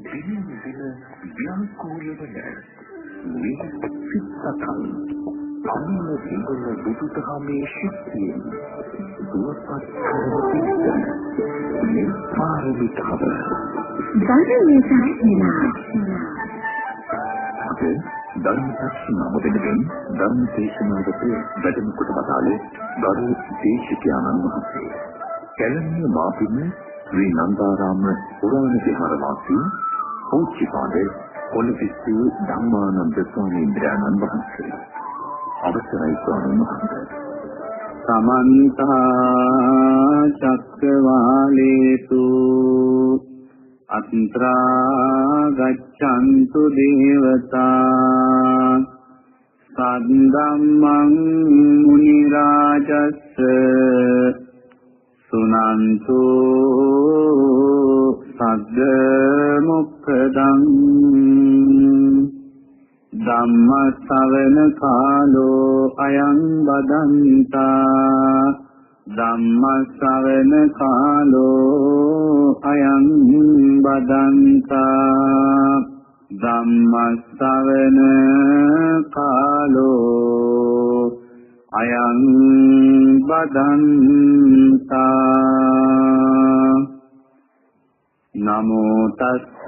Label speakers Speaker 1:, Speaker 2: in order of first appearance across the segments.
Speaker 1: දින දින ව්‍යාකූල වන විසිතකල් අන්න සිංහල බුදුදහමේ ශක්තියෙන් දුවපත් කරන පිළිගන්න මේ පාරමිතාව
Speaker 2: ධර්මයේ සාහිණා
Speaker 1: ධර්මදර්ශන මොදෙකින් ධර්ම දේශනාවට වැඩම කොට බතාලේ ගරු දේශිකානන් වහන්සේ. කැලණිය මාපින්න ශ්‍රී නන්දාරාම පුරාණ විහාර වාසී පූජ්‍යපාද කොළඹිස්සු ධම්මානන්ද ස්වාමීන් වහන්සේ. අවසරයි ස්වාමීන් වහන්සේ.
Speaker 3: සමන්ත චක්කවාලේසු අත්‍රා ගච්ඡන්තු දේවතා සද්දම්මං මුනි රාජස්ස සුනන්තු සද්ද මොක්ඛදං ධම්ම ශ්‍රවණ කාලෝ අයං බදන්තා ධම්ම ශ්‍රවණ කාලෝ අයං බදන්තා ධම්ම ශ්‍රවණ කාලෝ අයං බදන්තා නමෝ තස්ස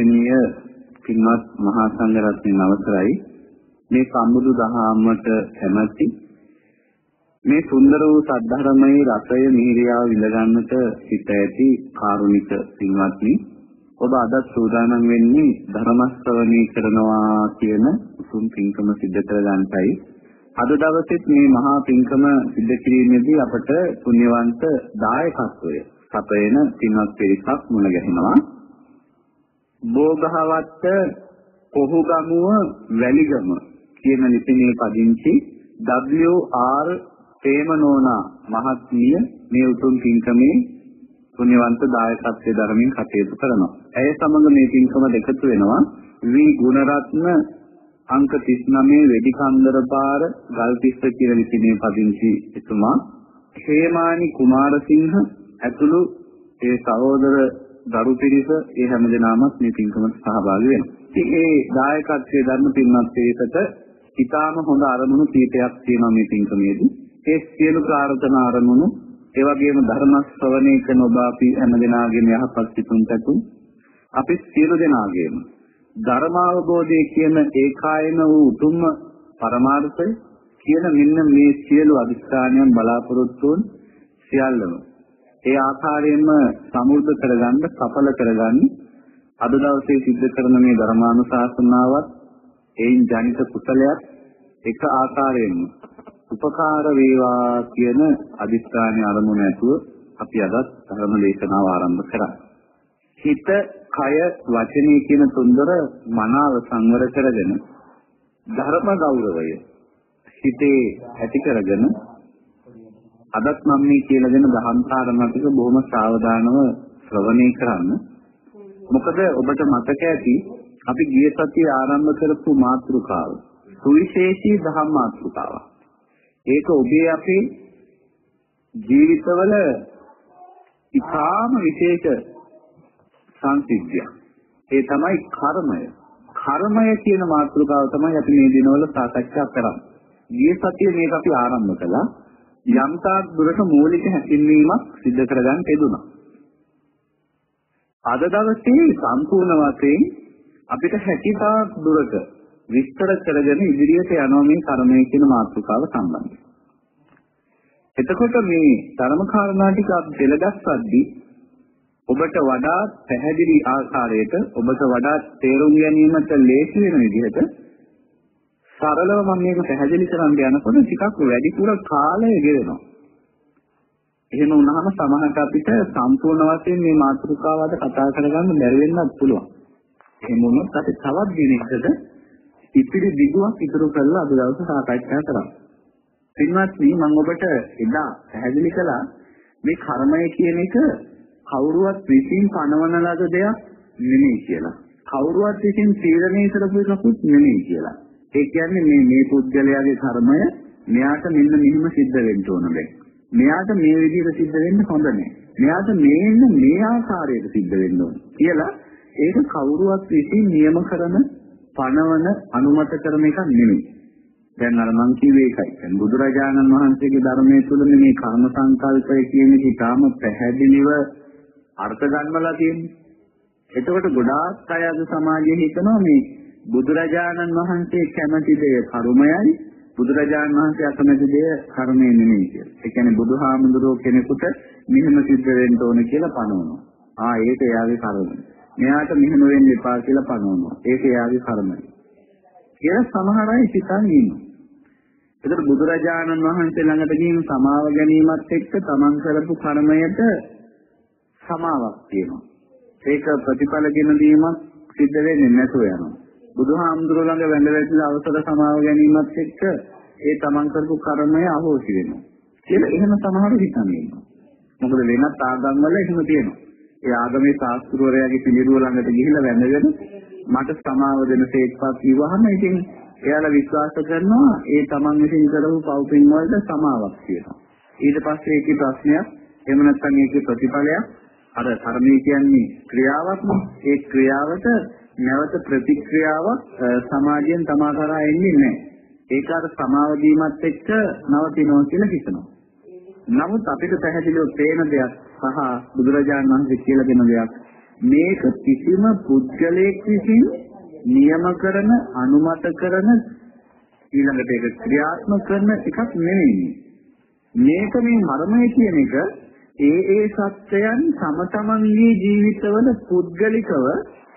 Speaker 3: පූජනීය පින්වත් මහා සංඝරත්නයන් අවසරයි. මේ සම්බුදු දහමට කැමැති මේ සුන්දර වූ සද්ධර්මයේ රසය මිහිරියාව විඳ ගන්නට සිට ඇති කාරුණික පින්වත්නි ඔබ අද සූදානම් වෙන්නේ ධර්ම ශ්‍රවණී කරනවා කියන උතුම් පින්කම සිද්ධ කර ගන්නටයි අද දවසෙත් මේ මහා පින්කම සිද්ධ කිරීමේදී අපට පුණ්‍යවන්ත දායකත්වය සපයන පින්වත් පිරිසක් මුණ ගැහෙනවා. බෝගහවත්ත කොහුගමුව වැලිගම කියන ලිපිනේ පදිංචි WR ප්‍රේමනෝනා මහත්මිය මේ උතුම් පින්කමේ පුණ්‍යවන්ත දායකත්වයේ ධර්මයෙන් කටයුතු කරනවා. ඇය සමග මේ පින්කම දෙකතු වෙනවා. වී ගුණරත්න අංක 39 වෙඩිකන්දර පාර ගල්පිස්ස කියන ලිපිනේ පදිංචි එතුමා හේමානි කුමාරසිංහ ඇතුළු ඒ සහෝදර දරු පිරිස ඒ හැමදෙනාමත් මේ පින්කමට සහභාගී වෙනවා. ඉතින් ඒ දායකත්වයේ ධර්ම පින්වත් පිරිසට ඊටාම හොඳ අරමුණු කීපයක් තියෙනවා මේ පින්කමේදී. ඒ සියලු ප්‍රාර්ථනා අරමුණු ඒ වගේම ධර්ම ශ්‍රවණය කරන ඔබ අපි හැමදෙනාගේම යහපත් සිතුම් පැතුම් අපි සියලු දෙනාගේම ධර්මාවබෝධය කියන ඒකායන වූ උතුම්ම පරමාර්ථය කියන මෙන්න මේ සියලු අදිස්ථානයන් බලාපොරොත්තුන් සියල්ලම ඒ ආකාරයෙන්ම සමුර්ධ කරගන්න සඵල කරගන්න අද දවසේ සිද්ධ කරන මේ ධර්මානුශාසනාවත් එයින් ජනිත කුසලයක් එක ආකාරයෙන්ම උපකාර වේවා කියන අදිස්ථානයේ අරමුණ ඇතුව අපි අද ධර්ම දේශනාව ආරම්භ කරා. හිත, කය, වචනය කියන තුන්දර මනාව සංවර කරගෙන ධර්ම ගෞරවය හිතේ ඇති කරගෙන අදත් මම මේ කියලා දෙන දහම්කාරණ ටික බොහොම සාවධානව ශ්‍රවණය කරන්න. මොකද ඔබට මතක ඇති අපි ගිය සතියේ ආරම්භ කරපු මාතෘකාව සුවිශේෂී දහම් මාතෘකාවක්. ඒක ඔබේ අපේ ජීවිතවල ඉතාම විශේෂ සංසිද්ධියක්. ඒ තමයි කර්මය. කර්මය කියන මාතෘකාව තමයි අපි මේ දිනවල සාකච්ඡා කරන්නේ. ගිය සතියේ මේක අපි ආරම්භ කළා. යම්තාක් දුරට මූලික හැසිරීමක් සිදු කරගන්න ලැබුණා. අද දවසේ සම්පූර්ණ වශයෙන් අපිට හැකියතාක් දුරට විස්තර කරගෙන ඉදිරියට යනවා මේ කර්මය කියන මාතෘකාව සම්බන්ධයෙන්. එතකොට මේ ධර්ම කාරණා ටික අපි දෙලගස්සද්දී ඔබට වඩා පැහැදිලි ආකාරයට ඔබට වඩා තේරුම් ගැනීමට ලේසි වෙන විදිහට සරලව මම මේක පැහැදිලි කරන්න යනකොට ටිකක් වැඩිපුර කාලය ගෙවෙනවා. එහෙම වුණාම සමහරට අපිට සම්පූර්ණ වශයෙන් මේ මාතෘකාව අද කතා කරගන්න බැරි වෙන්නත් පුළුවන්. එහෙම වුණොත් අපි තවත් දිනයකට ඉතිරි දිගුවක් ඉතුරු කරලා අද දවසේ සාකච්ඡා කරමු. පින්වත්නි මම ඔබට එදා පැහැදිලි කළා මේ කර්මය කියන එක කවුරුවත් විසින් පනවන ලද දෙයක් නෙමෙයි කියලා. කවුරුවත් විසින් තීරණය කරපු එකකුත් නෙමෙයි කියලා. ඒ කියන්නේ මේ මේ පුද්ගලයාගේ කර්මය මෙයාට මෙන්න මෙහෙම සිද්ධ වෙන්න ඕන බෑ. මෙයාට මේ විදිහට සිද්ධ වෙන්න හොඳ නෑ. මෙයාට මේන්න මේ ආකාරයට සිද්ධ වෙන්න ඕන කියලා ඒක කවුරුවත් විසින් නියම කරන පනවන අනුමත කරන එකක් නෙමෙයි. දැන් අර මං කිව්වේ ඒකයි. දැන් බුදුරජාණන් වහන්සේගේ ධර්මයේ තුලනේ මේ කර්ම සංකල්පය කියන එක ඉතාම පැහැදිලිව අර්ථ ගන්නවලා තියෙන්නේ. එතකොට ගොඩාක් අය අද සමාජයේ හිතනවා මේ බුදුරජාණන් වහන්සේ කැමති දේ කර්මයයි බුදුරජාණන් වහන්සේ අකමැති දේ කර්මය නෙමෙයි කියලා. ඒ කියන්නේ බුදුහාමුදුරුවෝ කෙනෙකුට මෙහෙම සිද්ධ වෙන්න ඕන කියලා පනවනවා. ආ ඒක එයාගේ කර්මය. මෙයාට මෙහෙම වෙන්න එපා කියලා පනවනවා. ඒක එයාගේ කර්මය. කියලා සමහර අය හිතන් ඉන්නවා. ඒතර බුදුරජාණන් වහන්සේ ළඟට ගිහින් සමාව ගැනීමත් එක්ක තමන් කරපු කර්මයට සමාවක් තියෙනවා. ඒක ප්‍රතිඵල ගෙන දීමක් සිද්ධ වෙන්නේ නැතුව යනවා. බුදුහාමුදුරුවෝ ළඟ වැඳ වැටිලා අවසර සමාව ගැනීමත් එක්ක ඒ තමන් කරපු කර්මය අහෝසි වෙනවා. කියලා එහෙම සමහර හිතන්නේ ඉන්නවා. මොකද වෙනත් ආගම් වල එහෙම තියෙනවා. ඒ ආගමේ ශාස්ත්‍රවරයාගේ පිළිරුව ළඟට ගිහිල්ලා වැඳගෙන මට සමාව දෙන සේක්පත් කිව්වහම ඉතින් එයාලා විශ්වාස කරනවා ඒ තමන් විසින් කරපු පව්පින් වලට සමාවක් තියෙනවා. ඊට පස්සේ ඒකේ ප්‍රශ්නයක් එහෙම නැත්නම් ඒකේ ප්‍රතිඵලයක් අර කර්මය කියන්නේ ක්‍රියාවක් ඒ ක්‍රියාවට නැවත ප්‍රතික්‍රියාවක් සමාජයෙන් තමා කරා එන්නේ නැහැ. ඒක අර සමාව දීමත් එක්ක නවතිනවා කියලා හිතනවා. නමුත් අපිට පැහැදිලිව පේන දෙයක් සහ බුදුරජාණන් වහන්සේ කියලා දෙන දෙයක් මේක කිසිම පුද්ගලයෙක් විසින් නියම කරන අනුමත කරන ඊළඟට ඒක ක්‍රියාත්මක කරන එකක් නෙවෙයි. මේක මේ මරණය කියන එක ඒ ඒ සත්‍යයන් තම තමන්ගේ ජීවිතවල පුද්ගලිකව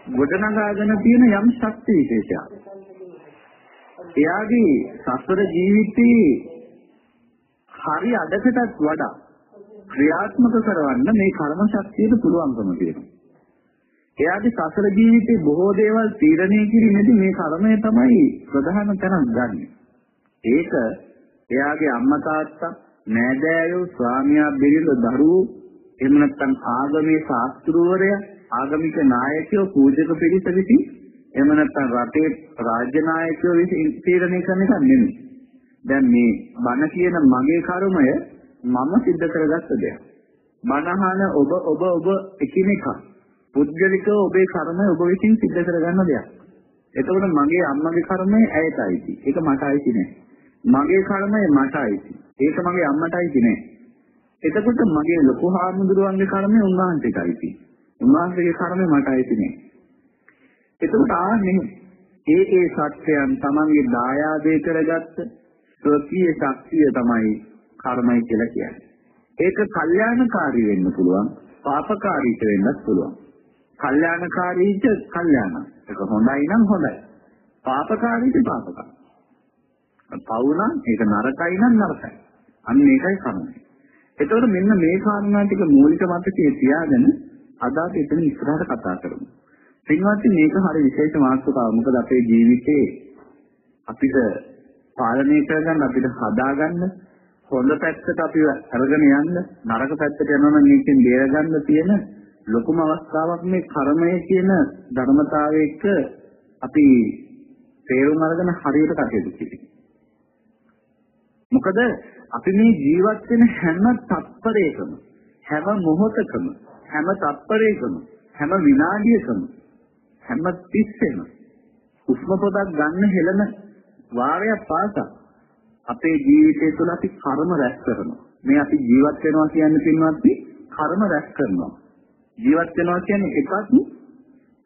Speaker 3: ගොඩනගාගෙන තියෙන යම් ශක්ති විශේෂයක්. එයාගේ සසර ජීවිතේ හරි අඩකටත් වඩා ක්‍රියාත්මක කරවන්න මේ කර්ම ශක්තියට පුළුවන්කම තියෙනවා. එයාගේ සසර ජීවිතේ බොහෝ දේවල් තීරණය කිරීමේදී මේ කර්මය තමයි ප්‍රධාන තැනක් ගන්න. ඒක එයාගේ අම්මා තාත්තා, නෑදෑයෝ, ස්වාමියා, බිරිඳ, දරුවෝ, එහෙම නැත්නම් ආගමේ ශාස්ත්‍රවරයා, ආගමික නායකයෝ, පූජක පිරිස විසින් එහෙම නැත්නම් රටේ රාජ්‍ය නායකයෝ විසින් තීරණය කරන එක නෙමෙයි. දැන් මේ බණ කියන මගේ කර්මය මම සිද්ධ කරගත්ත දෙයක්. බණහන ඔබ ඔබ ඔබ එකිනෙක පුද්ගලිකව ඔබේ කර්මය ඔබ විසින් සිද්ධ කරගන්න දෙයක්. එතකොට මගේ අම්මගේ කර්මය ඇයට අයිති. ඒක මට අයිති නෑ. මගේ කර්මය මට අයිති. ඒක මගේ අම්මට අයිති නෑ. එතකොට මගේ ලොකු හාමුදුරුවන්ගේ කර්මය උන්වහන්සේට අයිති. උන්වහන්සේගේ කර්මය මට අයිති නෑ. එතකොට ආන්නේ ඒ ඒ සත්‍යයන් තමන්ගේ දායාදේ කරගත්ත ස්වකීය ශක්තිය තමයි කර්මය කියලා කියන්නේ. ඒක කල්යාණකාරී වෙන්න පුළුවන්, පාපකාරීට වෙන්නත් පුළුවන්. කල්යාණකාරීට කල්යාණ. ඒක හොඳයි නම් හොඳයි. පාපකාරීට පාපකයි. පව් නම් ඒක නරකයි නම් නරකයි. අන්න ඒකයි කර්මය. එතකොට මෙන්න මේ කාරණා ටික මූලික මතකයේ තියාගෙන අද අපි එතන ඉස්සරහට කතා කරමු. පින්වත්නි මේක හරි විශේෂ මාතෘකාවක්. මොකද අපේ ජීවිතේ අපිට පාලනය කරගන්න අපිට හදාගන්න හොඳ පැත්තට අපි අරගෙන යන්න නරක පැත්තට යනවා නම් මේකෙන් බේරගන්න තියෙන ලොකුම අවස්ථාවක් මේ කර්මය කියන ධර්මතාවය එක්ක අපි තේරුම් අරගෙන හරියට කටයුතු කිරීම. මොකද අපි මේ ජීවත් වෙන හැම තත්පරයකම හැම මොහොතකම හැම තත්පරයකම හැම විනාඩියකම හැම තිස්සෙම උස්ම පොදක් ගන්න හෙළන වාරයක් පාසා අපේ ජීවිතය තුළ අපි කර්ම රැස් කරනවා. මේ අපි ජීවත් වෙනවා කියන්නේ පින්වත්නි කර්ම රැස් කරනවා. ජීවත් වෙනවා කියන්නේ එකක්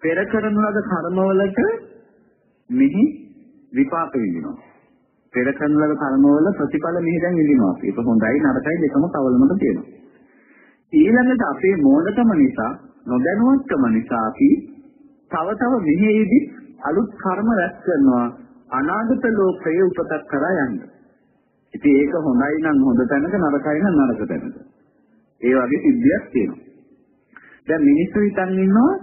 Speaker 3: පෙර කරන ලද කර්මවලට මෙහි විපාක විඳිනවා. පෙර කරන ලද කර්මවල ප්‍රතිඵල මෙහි දැන් විඳිනවා. ඒක හොඳයි නරකයි දෙකම තවලමද තියෙනවා. ඊළඟට අපේ මෝඩකම නිසා නොදැනුවත්කම නිසා අපි තව තව මෙහෙදි අලුත් කර්ම රැස් කරනවා අනාගත ලෝකයේ උපතක් කරා යන්න. ඉතින් ඒක හොඳයි නම් හොඳ තැනක නරකයි නම් නරක තැනක. ඒ වගේ සිද්ධියක් තියෙනවා. දැන් මිනිස්සු හිතන් ඉන්නවා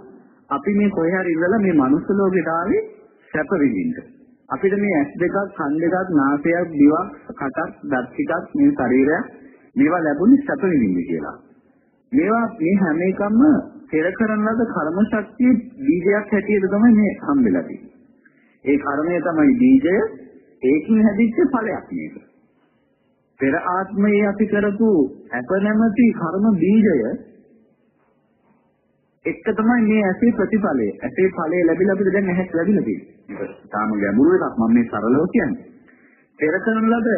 Speaker 3: අපි මේ කොහේ හරි ඉඳලා මේ මනුස්ස ලෝකෙට ආවේ සැප විඳින්න. අපිට මේ ඇස් දෙකක්, කන් දෙකක්, නාසයක්, දිවක්, කටක්, දත් ටිකක්, මේ ශරීරය මේවා ලැබුණේ සැප විඳින්න කියලා. මේවා මේ හැම එකම පෙර කරන ලද කර්ම ශක්තිය බීජයක් හැටියට තමයි මේ හම්බෙලා තියෙන්නේ. ඒ කර්මය තමයි බීජය. ඒකින් හැදිච්ච ඵලයක් මේක. පෙර ආත්මයේ අපි කරපු අප නැමැති කර්ම බීජය එක තමයි මේ ඇසේ ප්‍රතිඵලය. ඇසේ ඵලය ලැබිලා අපිට දැන් ඇහක් ලැබිලා තියෙන්නේ. තාම ගැඹුරු එකක් මම මේ සරලව කියන්නේ. පෙර කරන ලද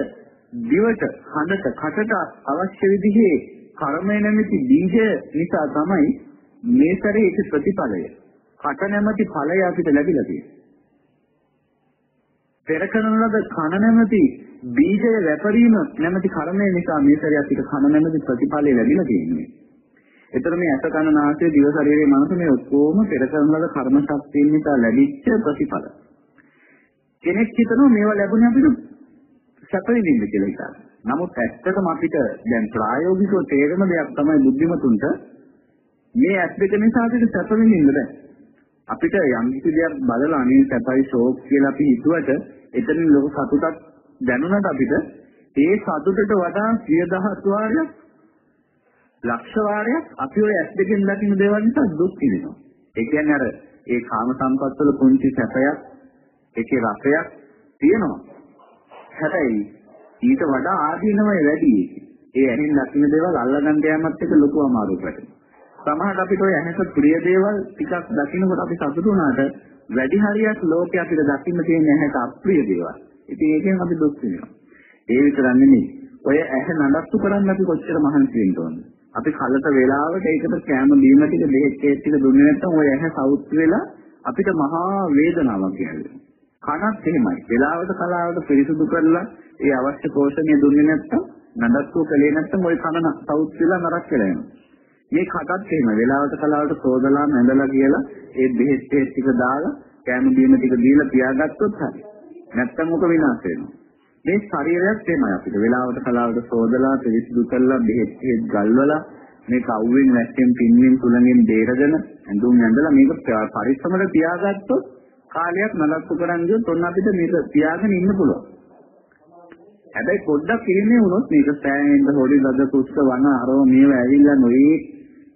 Speaker 3: දිවට, හඬට, කටට අවශ්‍ය විදිහේ කර්මය නැමැති බීජ නිසා තමයි මේ සැරේ ඒක ප්‍රතිඵලය. කට නැමැති ඵලය අපිට ලැබිලා තියෙන්නේ. පෙර කරන ලද කන නැමැති බීජය වැපරීම නැමැති කර්මය නිසා මේ සැරේ අපිට කන නැමැති ප්‍රතිඵලය ලැබිලා තියෙන්නේ. ඒතර මේ අස කන නාසය දිව ශරීරයේ මනස මේ ඔක්කොම පෙර කරන ලද කර්ම ශක්තියින් නිසා ලැබිච්ච ප්‍රතිඵල. කෙනෙක් හිතනවා මේවා ලැබුණේ අපිට සැප විඳින්න කියලා හිතනවා. නමුත් ඇත්තටම අපිට දැන් ප්‍රායෝගිකව තේරෙන දෙයක් තමයි බුද්ධිමතුන්ට මේ ඇස් දෙක නිසා අපිට සැප විඳින්න බෑ. අපිට යම් කිසි දෙයක් බලලා අනේ සැපයි ෂෝක් කියලා අපි හිතුවට එතනින් ලොකු සතුටක් දැනුණාට අපිට ඒ සතුටට වඩා 10000 වාරයක් ලක්ෂ වාරයක් අපි ওই ඇස් දෙකෙන් දකින්න දේවල් නිසා දුක් විඳිනවා. ඒ කියන්නේ අර ඒ කාම සම්පත් වල පුංචි සැපයක් ඒකේ රසයක් තියෙනවා. හැබැයි ඊට වඩා ආදීනමයි වැඩි ඒකේ. ඒ ඇහෙන් දකින්න දේවල් අල්ලගන්න යෑමත් එක ලොකු අමාරුවකට. සමහරවිට අපිට ඔය ඇහැට ප්‍රිය දේවල් ටිකක් දකින්නකොට අපි සතුටු වුණාට වැඩි හරියක් ලෝකේ අපිට දකින්න තියෙන ඇහැට අප්‍රිය දේවල්. ඉතින් ඒකෙන් අපි දුක් විඳිනවා. ඒ විතරක් නෙමෙයි. ඔය ඇහැ නඩත්තු කරන්න අපි කොච්චර මහන්සි වෙන්න ඕනද? අපි කලට වෙලාවට ඒකට කැම බීම ටික දෙහෙත් ටික දුන්නේ නැත්නම් ඔය ඇහැ සවුත් වෙලා අපිට මහා වේදනාවක් යනවා. කනත් එහෙමයි. වෙලාවට කලාවට පිරිසුදු කරලා ඒ අවශ්‍ය පෝෂණය දුන්නේ නැත්නම් නඩත්තු කළේ නැත්නම් ওই කන සවුත් වෙලා නරක වෙලා යනවා. මේ කටත් එහෙම වෙලාවට කලාවට සෝදලා නැඳලා කියලා ඒ බෙහෙත් ටික දාලා කැම බීම ටික දීලා පියාගත්තොත් හරි. නැත්තම් මොක විනාශ වෙනවා. මේ ශරීරයත් එහෙමයි අපිට වෙලාවට කලාවට සෝදලා පිරිසිදු කරලා බෙහෙත් ටික ගල්වලා මේ කවුවෙන් වැස්සෙන් පින්වෙන් තුලෙන් බේරගෙන ඇඳුම් ඇඳලා මේක පරිස්සමට තියාගත්තොත් කාලයක් නලත්තු කරන් ගියොත් ඔන්න අපිට මේක තියාගෙන ඉන්න පුළුවන්. හැබැයි පොඩ්ඩක් ඉන්නේ වුණොත් මේක සෑහෙන්න හොරි ලද කුස්ස වන අරව මේව ඇවිල්ලා නොයේ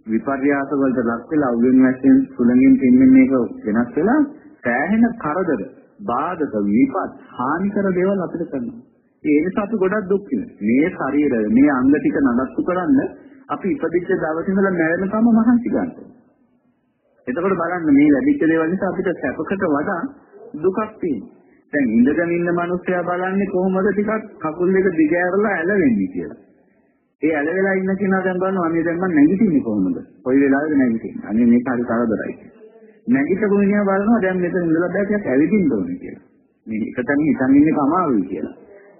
Speaker 3: විපර්යාස වලට ලක් වෙලා උගෙන් වැස්සෙන් තුලෙන් පින්වෙන් මේක වෙනස් වෙලා සෑහෙන කරදර බාධක විපත් හානිකර දේවල් අපිට කරනවා. ඒ නිසා අපි ගොඩක් දුක් මේ ශරීරය මේ අංග ටික නඩත්තු කරන්න අපි ඉපදිච්ච දවසේ ඉඳලා මැරෙනකම් මහන්සි ගන්නවා. එතකොට බලන්න මේ ලැබිච්ච දේවල් නිසා අපිට සැපකට වඩා දුකක් තියෙනවා. දැන් ඉඳගෙන ඉන්න මිනිස්සයා බලන්නේ කොහොමද ටිකක් කකුල් දෙක දිග ඇරලා ඇලවෙන්නේ කියලා. ඒ ඇලවෙලා ඉන්න කෙනා දැන් බලනවා අනේ දැන් මම නැගිටින්නේ කොහොමද? කොයි වෙලාවෙද නැගිටින්නේ? අනේ මේක හරි කරදරයි. නැගිටපු මිනිහා බලනවා දැන් මෙතන ඉඳලා බෑ ටිකක් ඇවිදින්න ඕනේ කියලා. මේ එකතන හිතන් ඉන්නේ කමාවුයි කියලා.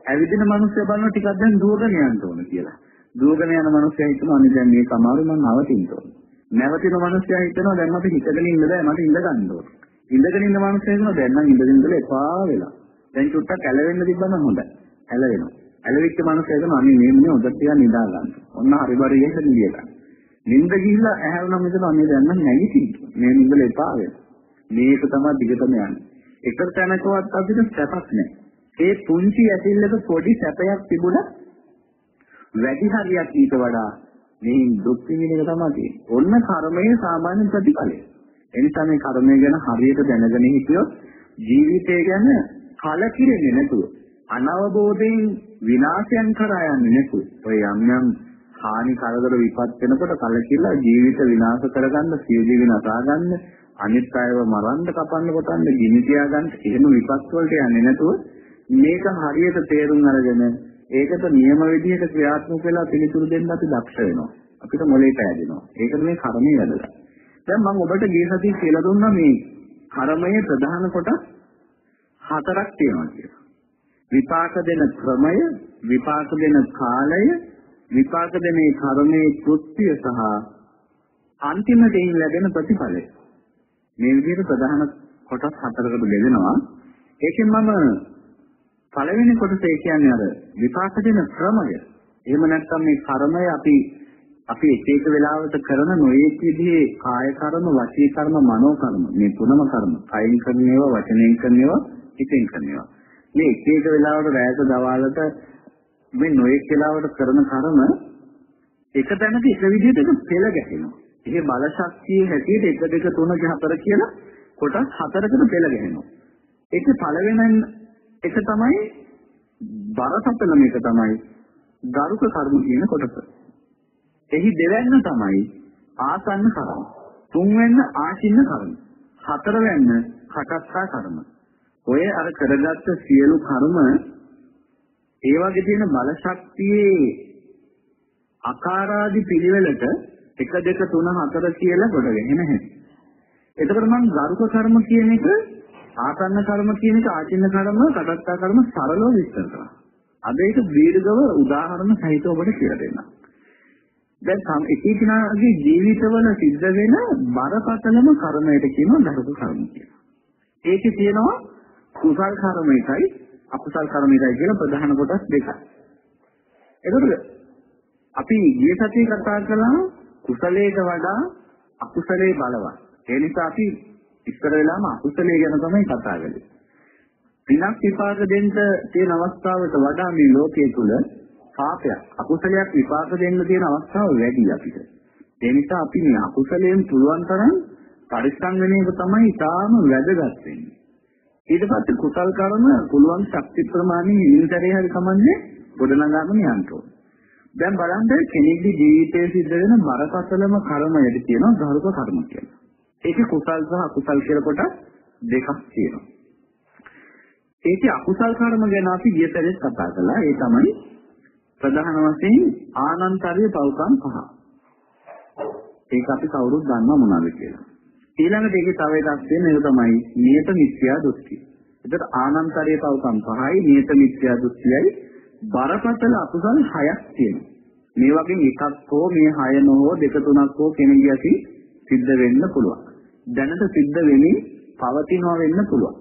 Speaker 3: ඇවිදින මිනිස්සයා බලනවා ටිකක් දැන් දුවගෙන යන්න ඕනේ කියලා. දුවගෙන යන මිනිස්සයා හිතනවා අනේ දැන් මේක අමාරුයි මම නවතින්න ඕනේ. නැවතින මිනිස්සයා හිතනවා දැන් මට හිතගෙන ඉන්න බෑ මට ඉඳ ගන්න ඕනේ. ඉඳගෙන ඉන්න මිනිස්සයා හිතනවා දැන් නම් ඉඳගෙන ඉඳලා එපා වෙලා. දැන් චුට්ටක් ඇලවෙන්න තිබ්බම හොඳයි. ඇලවෙනවා. ඇලවිච්ච මිනිස්සයා හිතනවා අනේ මේ මිනිහ හොඳට ටිකක් නිදා ගන්න. ඔන්න හරි බරියෙක නිදිය ගන්න. නිින්ද ගිහිල්ලා ඇහැරුණා මෙතන අනේ දැන් නම් නැගිටින්න. මේ නිින්දල එපා වෙනවා. මේක තමයි දිගටම යන්නේ. එක තැනකවත් අපිට සැපක් නැහැ. ඒ පුංචි ඇතිල්ලක පොඩි සැපයක් තිබුණා වැඩි හරියක් ඊට වඩා මේ දුක් විඳින එක තමයි තියෙන්නේ. ඔන්න කර්මයේ සාමාන්‍ය ප්‍රතිඵලය. එනිසා මේ කර්මය ගැන හරියට දැනගෙන හිටියොත් ජීවිතය ගැන කලකිරෙන්නේ නැතුව අනවබෝධයෙන් විනාශයන් කරා යන්නේ නැතුව ඔය යම් යම් හානි කරදර විපත් වෙනකොට කලකිරලා ජීවිත විනාශ කරගන්න සිය ජීවි නසා ගන්න අනිත් අයව මරන්න කපන්න කොටන්න ගිනි තියාගන්න එහෙම විපත් වලට යන්නේ නැතුව මේක හරියට තේරුම් අරගෙන ඒකට නියම විදිහට ක්‍රියාත්මක වෙලා පිළිතුරු දෙන්න අපි දක්ෂ වෙනවා. අපිට මොලේ පෑදෙනවා. ඒකට මේ කර්මය වැදගත්. දැන් මම ඔබට ගිය සතියේ කියලා දුන්නා මේ කර්මයේ ප්‍රධාන කොටස් හතරක් තියෙනවා කියලා. විපාක දෙන ක්‍රමය, විපාක දෙන කාලය, විපාක දෙන ඒ කර්මයේ කෘත්‍ය සහ අන්තිම දෙයින් ලැබෙන ප්‍රතිඵලය. මේ විදිහට ප්‍රධාන කොටස් හතරකට බෙදෙනවා. ඒකෙන් මම පළවෙනි කොටස ඒ කියන්නේ අර විපාක දෙන ක්‍රමය. එහෙම නැත්නම් මේ කර්මය අපි අපි එක එක වෙලාවට කරන නොයෙක් විදිහේ කාය කර්ම, වාචික කර්ම, මනෝ කර්ම මේ තුනම කර්ම. කයින් කරන ඒවා, වචනයෙන් කරන ඒවා, හිතෙන් කරන ඒවා. මේ එක එක වෙලාවට රැයට දවාලට මේ නොයෙක් වෙලාවට කරන කර්ම එක තැනක එක විදිහට පෙළ ගැහෙනවා. ඒ බල ශක්තිය හැටියට 1 2 3 4 කියලා කොටස් හතරකට පෙළ ගැහෙනවා. ඒකේ පළවෙනි එක තමයි බරපතලම එක තමයි ගරුක කර්ම කියන කොටස. එහි දෙවැන්න තමයි ආසන්න කර්ම. තුන්වැන්න ආචින්න කර්ම. හතරවැන්න කටස්සා කර්ම. ඔය අර කරගත්ත සියලු කර්ම ඒ වගේ තියෙන බල ශක්තියේ අකාරාදි පිළිවෙලට 1 2 3 4 කියලා කොටගෙන නැහැ. එතකොට මම ගරුක කර්ම කියන එක ආසන්න කර්ම කියන එක ආචින්න කර්ම කටස්සා කර්ම සරලව විස්තර කරනවා. අද ඒක දීර්ඝව උදාහරණ සහිතව ඔබට කියලා දෙන්නම්. දැන් සම එකීකනාගේ ජීවිතවල සිද්ධ වෙන බරපතලම කර්මයට කියනවා දරුක කර්ම කියලා. ඒකේ තියෙනවා කුසල් කර්ම එකයි අකුසල් කර්ම එකයි කියලා ප්‍රධාන කොටස් දෙකක්. එතකොට අපි ගිය සතියේ කතා කළා කුසලයට වඩා අකුසලයේ බලවත්. ඒ නිසා අපි ඉස්සර වෙලාම අකුසලයේ ගැන තමයි කතා කළේ. පිනක් විපාක දෙන්න තියෙන අවස්ථාවට වඩා මේ ලෝකයේ තුල පාපයක් අකුසලයක් විපාක දෙන්න තියෙන අවස්ථාව වැඩි අපිට. ඒ නිසා අපි මේ අකුසලයෙන් පුළුවන් තරම් පරිස්සම් වෙන එක තමයි ඊටාම වැදගත් වෙන්නේ. ඊට පස්සේ කුසල් කර්ම පුළුවන් ශක්ති ප්‍රමාණය ඉන්තරේ හරි කමන්නේ ගොඩනගාගෙන යන්න ඕනේ. දැන් බලන්න කෙනෙක්ගේ ජීවිතයේ සිද්ධ වෙන බරපතලම කර්මයද කියනවා ධර්ම කර්ම කියලා. ඒකේ කුසල් සහ අකුසල් කියලා කොට දෙකක් තියෙනවා. ඒකේ අකුසල් කර්ම ගැන අපි ගිය සැරේ කතා කළා. ඒ තමයි ප්‍රධාන වශයෙන් ආනන්තරිය පවකම් පහ. ඒක අපි කවුරුත් දන්නවා මොනවද කියලා. ඊළඟට ඒකේ තව එකක් තියෙන ඒක තමයි නියත මිත්‍යා දෘෂ්ටි. ඒතර ආනන්තරිය පවකම් පහයි නියත මිත්‍යා දෘෂ්ටියයි බරපතල අකුසල් හයක් තියෙනවා. මේ වගේ එකක් හෝ මේ හය නොහෝ දෙක තුනක් හෝ කෙනෙකුගේ ඇති සිද්ධ වෙන්න පුළුවන්. දැනට සිද්ධ වෙමින් පවතිනවා වෙන්න පුළුවන්.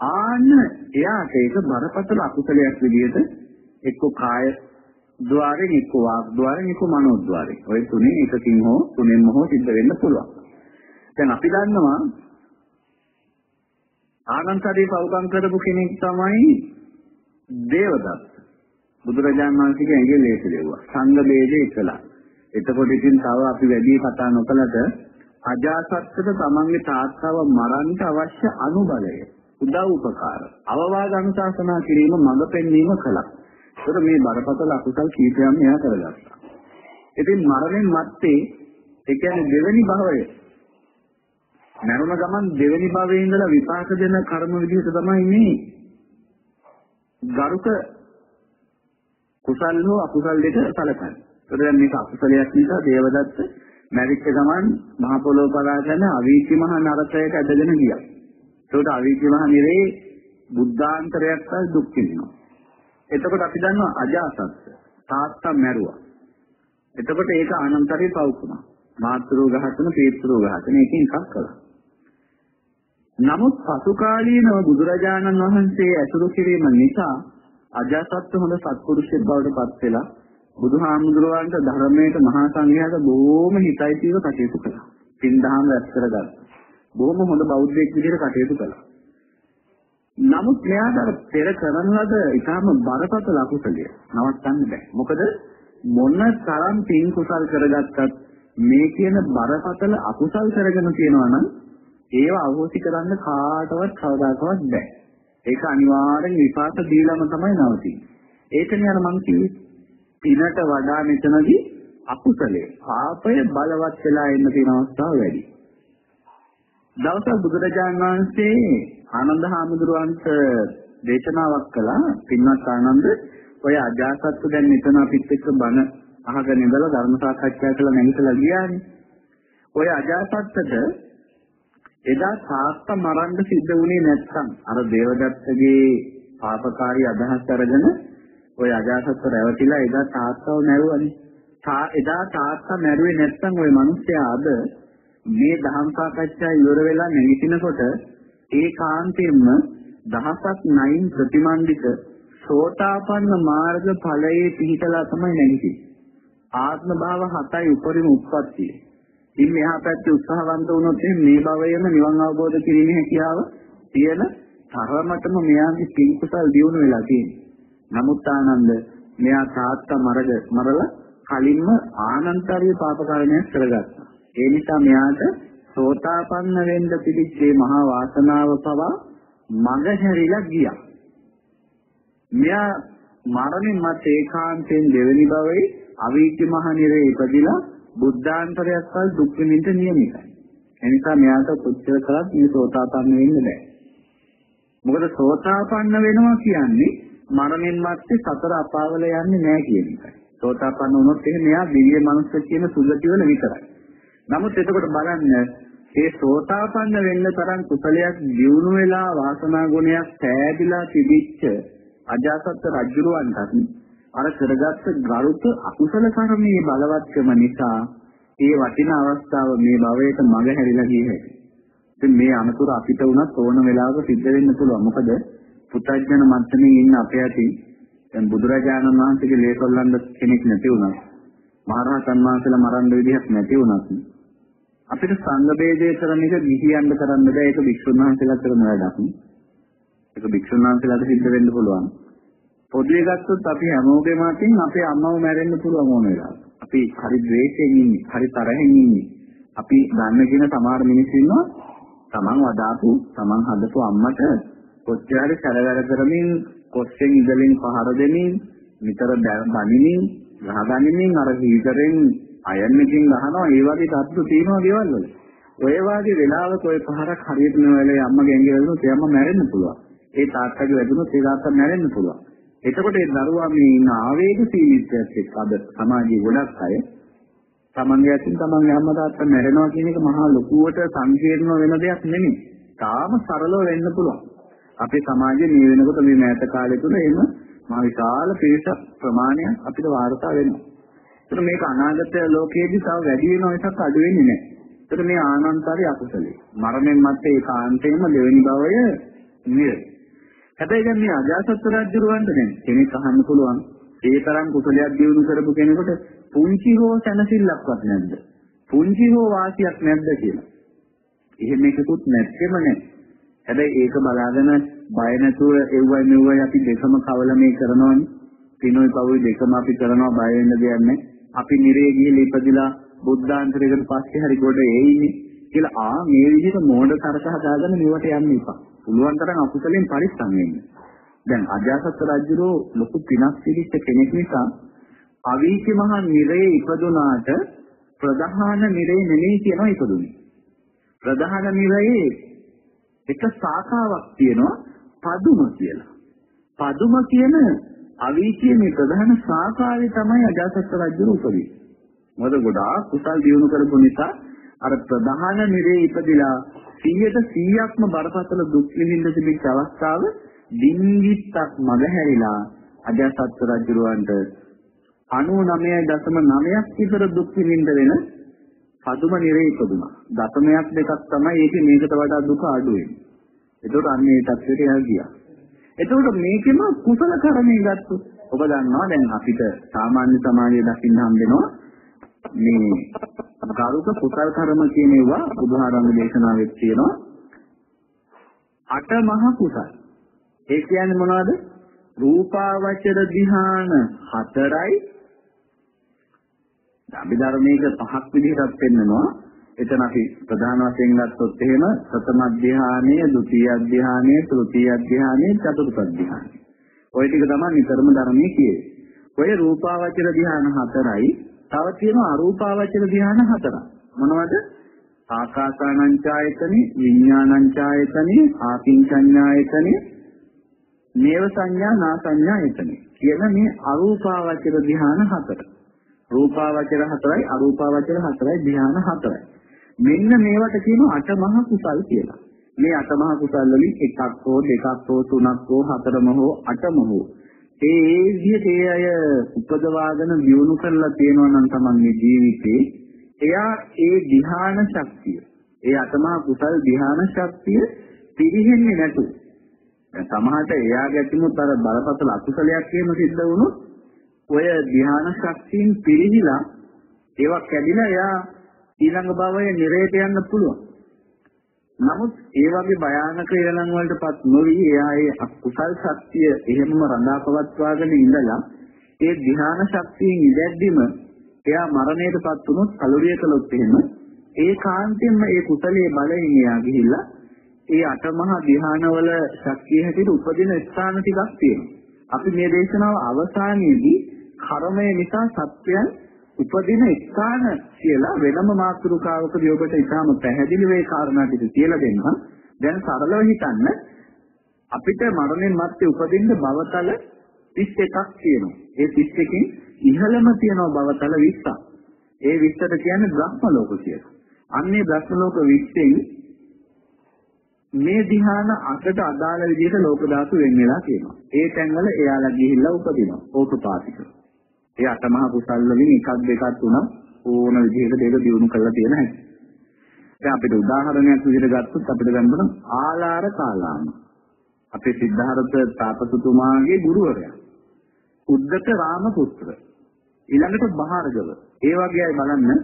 Speaker 3: ආන්න එයාට ඒක බරපතල අකුසලයක් විදිහට එක්ක කාය ద్వාරෙන් එක්ක වාග් ద్వාරෙන් එක්ක මනෝ ద్వාරෙන් ඔය තුනේ එකකින් හෝ තුනෙන්ම හෝ සිද්ධ වෙන්න පුළුවන්. දැන් අපි දන්නවා ආනන්තදී පවුකම් කරපු කෙනෙක් තමයි දේවදත්ත. බුදුරජාණන් වහන්සේගේ ඇඟේ ලේසි දෙවුවා. සංඝ බේදේ එකලා. එතකොට ඉතින් තව අපි වැඩි කතා නොකලට අජාසත්තට තමන්ගේ තාත්තව මරන්න අවශ්‍ය අනුබලය උදව් උපකාර අවවාද අනුශාසනා කිරීම මඟ පෙන්වීම කළා. ඒතර මේ බරපතල අකුසල් කීපයක්ම එයා කරගත්තා. ඉතින් මරණයෙන් මත්තේ ඒ කියන්නේ දෙවෙනි භවය මරණ ගමන් දෙවෙනි භවයේ ඉඳලා විපාක දෙන කර්ම විදිහට තමයි මේ ගරුක කුසල් හෝ අකුසල් දෙක සැලකන්නේ. ඒතර දැන් මේක අකුසලයක් නිසා දේවදත්ත මැරිච්ච ගමන් මහ පොළොව පලාගෙන අවීචි මහ නරකයට ඇදගෙන ගියා. ඒකට අවීචි මහ නිරේ බුද්ධාන්තරයක් වල් දුක් විඳිනවා. එතකොට අපි දන්නවා අජාසත් තාත්තා මැරුවා. එතකොට ඒක අනන්තරේ පවුකුණා. මාත්‍රෝ ඝාතන, පීත්‍රෝ ඝාතන එකකින් එකක් කළා. නමුත් පසු කාලීනව බුදුරජාණන් වහන්සේ ඇසුරු කිරීම නිසා අජාසත් හොඳ සත්පුරුෂයෙක් බවට පත් වෙලා බුදුහාමුදුරුවන්ට ධර්මයට මහා සංඝයාට බොහොම හිතයිතිව කටයුතු කළා. පින්දහම් රැස් කරගත්තා. බොහොම හොඳ බෞද්ධයෙක් විදිහට කටයුතු කළා. නමුත් මෙයාට අර පෙර කරන ලද ඊටාම බරපතල අකුසලය නවත්තන්න බෑ. මොකද මොන තරම් පින් කුසල් කරගත්තත් මේ කියන බරපතල අකුසල් කරගෙන තියෙනවා නම් ඒව අවෝසි කරන්න කාටවත් කවදාකවත් බෑ. ඒක අනිවාර්යෙන් විපාක දීලාම තමයි නවතින්නේ. ඒකනේ අර මං කිව්වේ පිනට වඩා මෙතනදී අකුසලයේ පාපය බලවත් වෙලා එන්න තියෙන අවස්ථාව වැඩි. දවසක් බුදුරජාණන් වහන්සේ ආනන්ද හාමුදුරුවන්ට දේශනාවක් කළා. පින්වත් ආනන්ද ඔය අජාසත්තු දැන් මෙතන අපිත් එක්ක බණ අහගෙන ඉඳලා ධර්ම සාකච්ඡා කරලා නැගිටලා ගියානේ. ඔය අජාසත්තට එදා තාත්තා මරන්න සිද්ධ වුණේ නැත්නම් අර දේවදත්තගේ පාපකාරී අදහස් අරගෙන ඔය අජාසත්ව රැවටිලා එදා තාත්තව මැරුවනේ. තා එදා තාත්තා මැරුවේ නැත්නම් ওই මිනිස්සයා අද මේ දහම් සාකච්ඡා ඉවර වෙලා නැගිටිනකොට ඒ කාන්තෙන්ම දහසක් නයින් ප්‍රතිමන්විත සෝතාපන්න මාර්ග ඵලයේ පිහිටලා තමයි නැගිටින්නේ. ආත්ම භාව හතයි උපරිම උත්පත්තිය. ඉතින් මෙහා පැත්තේ උත්සාහවන්ත වුණොත් මේ භවයේම නිවන් අවබෝධ කිරීමේ හැකියාව තියෙන තරමටම මෙයාගේ පින් කුසල් දියුණු වෙලා තියෙනවා. නමුත් ආනන්ද මෙයා තාත්තා මරද මරලා කලින්ම ආනන්තරිය පාප කර්මයක් කරගත්තා. ඒ නිසා මෙයාට සෝතාපන්න වෙන්න පිළිච්චේ මහා වාසනාව පවා මඟ හැරිලා ගියා. මෙයා මරණින් මත් ඒකාන්තයෙන් දෙවෙනි භවයේ අවීචි මහ නිරේ ඉපදිලා බුද්ධාන්තරයක් කල දුක් විඳින්න නියමිතයි. එනිසා මෙයාට කොච්චර කළත් මේ සෝතාපන්න වෙන්න බෑ. මොකද සෝතාපන්න වෙනවා කියන්නේ මරණින් මත්තේ සතර අපාවල යන්නේ නැහැ කියන එකයි. සෝතාපන්න වුණොත් එහෙනම් මෙයා දිව්‍ය මනුස්ස කියන සුගතිවල විතරයි. නමුත් එතකොට බලන්න මේ සෝතාපන්න වෙන්න තරම් කුසලයක් දියුණු වෙලා වාසනා ගුණයක් පෑදිලා තිබිච්ච අජාසත් රජුරවන්ටත් අර කරගත්ත ගරුක අකුසල කර්මයේ බලවත්කම නිසා ඒ වටිනා අවස්ථාව මේ භවයට මග හැරිලා ගියේ හැටි. ඉතින් මේ අනතුර අපිට උනත් ඕන වෙලාවක සිද්ධ වෙන්න පුළුවන්. මොකද පුතඥන මන්ත්‍රණින් ඉන්න අපේ ඇති දැන් බුදුරජාණන් වහන්සේගේ ලේකොල්ලන්ද කෙනෙක් නැති වුණා. මහරහතන් වහන්සේලා මරන්න විදිහක් නැති වුණත් අපිට සංඝ ભેදේ කරන එක ගිහියන්ද කරන්න බෑ ඒක වික්ෂුන් වහන්සේලා කරන වැඩක්. ඒක වික්ෂුන් වහන්සේලාට සිද්ධ වෙන්න පුළුවන්. පොදුවේ ගත්තොත් අපි හැමෝගෙම අතින් අපේ අම්මව මැරෙන්න පුළුවන් ඕන වෙලාවක. අපි හරි ද්වේෂයෙන් ඉන්නේ, හරි තරහෙන් ඉන්නේ. අපි දන්න කියන සමහර මිනිස්සු ඉන්නවා තමන් වදාපු, තමන් හදපු අම්මට කොච්චර හරි සැලවැර කරමින්, කොස්සෙන් ඉඳලින් පහර දෙමින්, නිතර බනිමින්, ගහගනිමින් අර හීටරෙන් අයන් එකකින් ගහනවා ඒ වගේ තත්තු තියෙනවා දේවල් වල. ඔය වාගේ වෙලාවක ඔය පහරක් හරියට නෙවෙයි අම්මගේ ඇඟේ වැදුනොත් එයාම මැරෙන්න පුළුවන්. ඒ තාත්තගේ වැදුනොත් ඒ තාත්තා මැරෙන්න පුළුවන්. එතකොට ඒ දරුවා මේ ඉන්න ආවේගශීලීත්වයත් එක්ක අද සමාජයේ ගොඩක් අය තමන්ගේ අතින් තමන්ගේ අම්මා තාත්තා මැරෙනවා කියන එක මහා ලොකුවට සංකීර්ණ වෙන දෙයක් නෙමෙයි. තාම සරලව වෙන්න පුළුවන්. අපේ සමාජයේ මේ වෙනකොට මේ මෑත කාලය තුල එහෙම මහා විශාල පිරිසක් ප්‍රමාණයක් අපිට වාර්තා වෙනවා. ඒත් මේක අනාගත ලෝකයේදී තව වැඩි වෙනවා එකක් අඩු වෙන්නේ නැහැ. ඒත් මේ ආනන්තරي අකුසලයි. මරණයන් මැත්තේ ඒකාන්තයෙන්ම දෙවෙනි භවය නිරේ. හැබැයි දැන් මේ අජාසත් රජුරවන්ට දැන් කෙනෙක් අහන්න පුළුවන් ඒ තරම් කුසලයක් දිනු කරපු කෙනෙකුට පුංචි හෝ සැනසෙල්ලක්වත් නැද්ද? පුංචි හෝ වාසියක් නැද්ද කියලා. එහෙම එකකුත් නැත්තේම නැහැ. හැබැයි ඒක බලාගෙන බය නැතුව එව්වයි මෙව්වයි අපි දෙකම කවල මේ කරනවනේ. පිනොයි පවුයි දෙකම අපි කරනවා බය වෙන්න දෙයක් නැහැ. අපි නිරේ ගිහිල්ලා ඉපදිලා බුද්ධාන්තරයකට පස්සේ හරි ගොඩ එයිනේ කියලා ආ මේ විදිහට මෝඩ තරක හදාගෙන මේවට යන්න එපා. පුළුවන් තරම් අකුසලෙන් පරිස්සම් වෙන්න. දැන් අජාසත් රජුරෝ ලොකු පිනක් පිළිච්ච කෙනෙක් නිසා අවීචි මහ නිරේ ඉපදුනාට ප්‍රධාන නිරේ නෙමෙයි කියනවා ඉපදුනේ. ප්‍රධාන නිරේ එක ශාඛාවක් තියෙනවා පදුම කියලා. පදුම කියන අවීචියේ මේ ප්‍රධාන ශාඛාවේ තමයි අජාසත් රජුරෝ උපදී. මොකද ගොඩාක් කුසල් දියුණු කරපු නිසා අර ප්‍රධාන නිරේ ඉපදිලා 100ට 100ක්ම බරපතල දුක් විඳින්න තිබිච්ච අවස්ථාව ඩිංගිත්තක් මගහැරිලා අජාසත් රජුරවන්ට 99.9ක් විතර දුක් විඳින්න වෙන පදුම නිරේ ඉපදුනා. දශමයක් දෙකක් තමයි ඒකේ මේකට වඩා දුක අඩු වෙන්නේ. ඒකට අන්න ඒ තත්ත්වයට යා ගියා. එතකොට මේකෙම කුසල කර්මයේ ගත්තොත් ඔබ දන්නවා දැන් අපිට සාමාන්‍ය සමාජයේ දකින්න හම්බෙනවා මේ ගරුක කුසල් කර්ම කියන ඒවා බුදුහාරංග දේශනාවෙත් තියෙනවා අට මහ කුසල් ඒ කියන්නේ මොනවද රූපාවචර ධ්‍යාන හතරයි අපි ධර්මයක පහක් විදිහටත් පෙන්නනවා එතන අපි ප්‍රධාන වශයෙන් ගත්තොත් එහෙම ප්‍රථම ධ්‍යානය, ဒုတိ ය ධ්‍යානය, තෘතීය ධ්‍යානය, චතුර්ථ ධ්‍යානය. ওই ටික තමයි නිතරම ධර්මයේ කියේ. ඔය රූපාවචර ධ්‍යාන හතරයි තව තියෙනවා අරූපාවචර ධ්‍යාන හතරක්. මොනවද? ආකාසානංචායතනෙ, විඥානංචායතනෙ, ආකින්චඤ්ඤායතනෙ, නේව සංඥා නා සංඥායතනෙ කියන මේ අරූපාවචර ධ්‍යාන හතර. රූපාවචර හතරයි අරූපාවචර හතරයි ධ්‍යාන හතරයි. මෙන්න මේවට කියනවා අටමහ කුසල් කියලා. මේ අටමහ කුසල් වලින් එකක් හෝ දෙකක් හෝ තුනක් හෝ හතරම හෝ අටම හෝ ඒ ඒ විදිහට ඒ අය උපදවාගෙන දියුණු කරලා තියෙනවා නම් තමන්ගේ ජීවිතේ එයා ඒ ධ්‍යාන ශක්තිය ඒ අතමා කුසල් ධ්‍යාන ශක්තිය පිරිහෙන්නේ නැතු. දැන් සමහරට එයා ගැටිමුත් අර බලපතල අකුසලයක් එහෙම සිද්ධ වුණොත් ඔය ධ්‍යාන ශක්තියින් පිරිහිලා ඒවා කැඩිලා එයා ඊළඟ භවයේ නිරේත යන්න පුළුවන්. නමුත් ඒ වගේ භයානක ඉරණම් වලටපත් නොවි එයා ඒ අකුසල් ශක්තිය එහෙමම රඳා පවත්වාගෙන ඉඳලා ඒ ධ්‍යාන ශක්තියෙන් ඉඳද්දිම එයා මරණයටපත් වුණොත් කලුරිය කළොත් එහෙම ඒ කාන්තෙන්ම ඒ කුසලයේ බලයෙන් එයා ගිහිල්ලා ඒ අටමහා ධ්‍යානවල ශක්තිය හැටියට උපදින ස්ථාන ටිකක් තියෙනවා. අපි මේ දේශනාව අවසානයේදී කර්මය නිසා සත්‍යයන් උපදින ස්ථාන කියලා වෙනම මාතෘකාවකදී ඔබට ඉතාම පැහැදිලි වේ කාරණා ටික කියලා දෙන්න. දැන් සරලව හිතන්න අපිට මරණයෙන් මත්තේ උපදින්න භවතල 31ක් තියෙනවා. ඒ 31කින් ඉහළම තියෙන භවතල 20ක්. ඒ 20ට කියන්නේ බ්‍රහ්ම ලෝක කියලා. අන්නේ බ්‍රහ්ම ලෝක 20න් මේ ධ්‍යාන අටට අදාළ විදිහට ලෝක ධාතු වෙන් වෙලා තියෙනවා. ඒ තැන්වල එයාලා ගිහිල්ලා උපදිනවා. ඕපපාතික. ඒ අටමහා කුසල් වලින් එකක් දෙකක් තුනක් ඕන විදිහකට ඒක දිනු කරලා තියෙන හැටි. දැන් අපිට උදාහරණයක් විදිහට ගත්තොත් අපිට ගන්න ආලාර කාලාම. අපේ සිද්ධාර්ථ තාපසතුමාගේ ගුරුවරයා. උද්දක රාම පුත්‍ර. ඊළඟට බහාරගව. ඒ වගේ අය බලන්න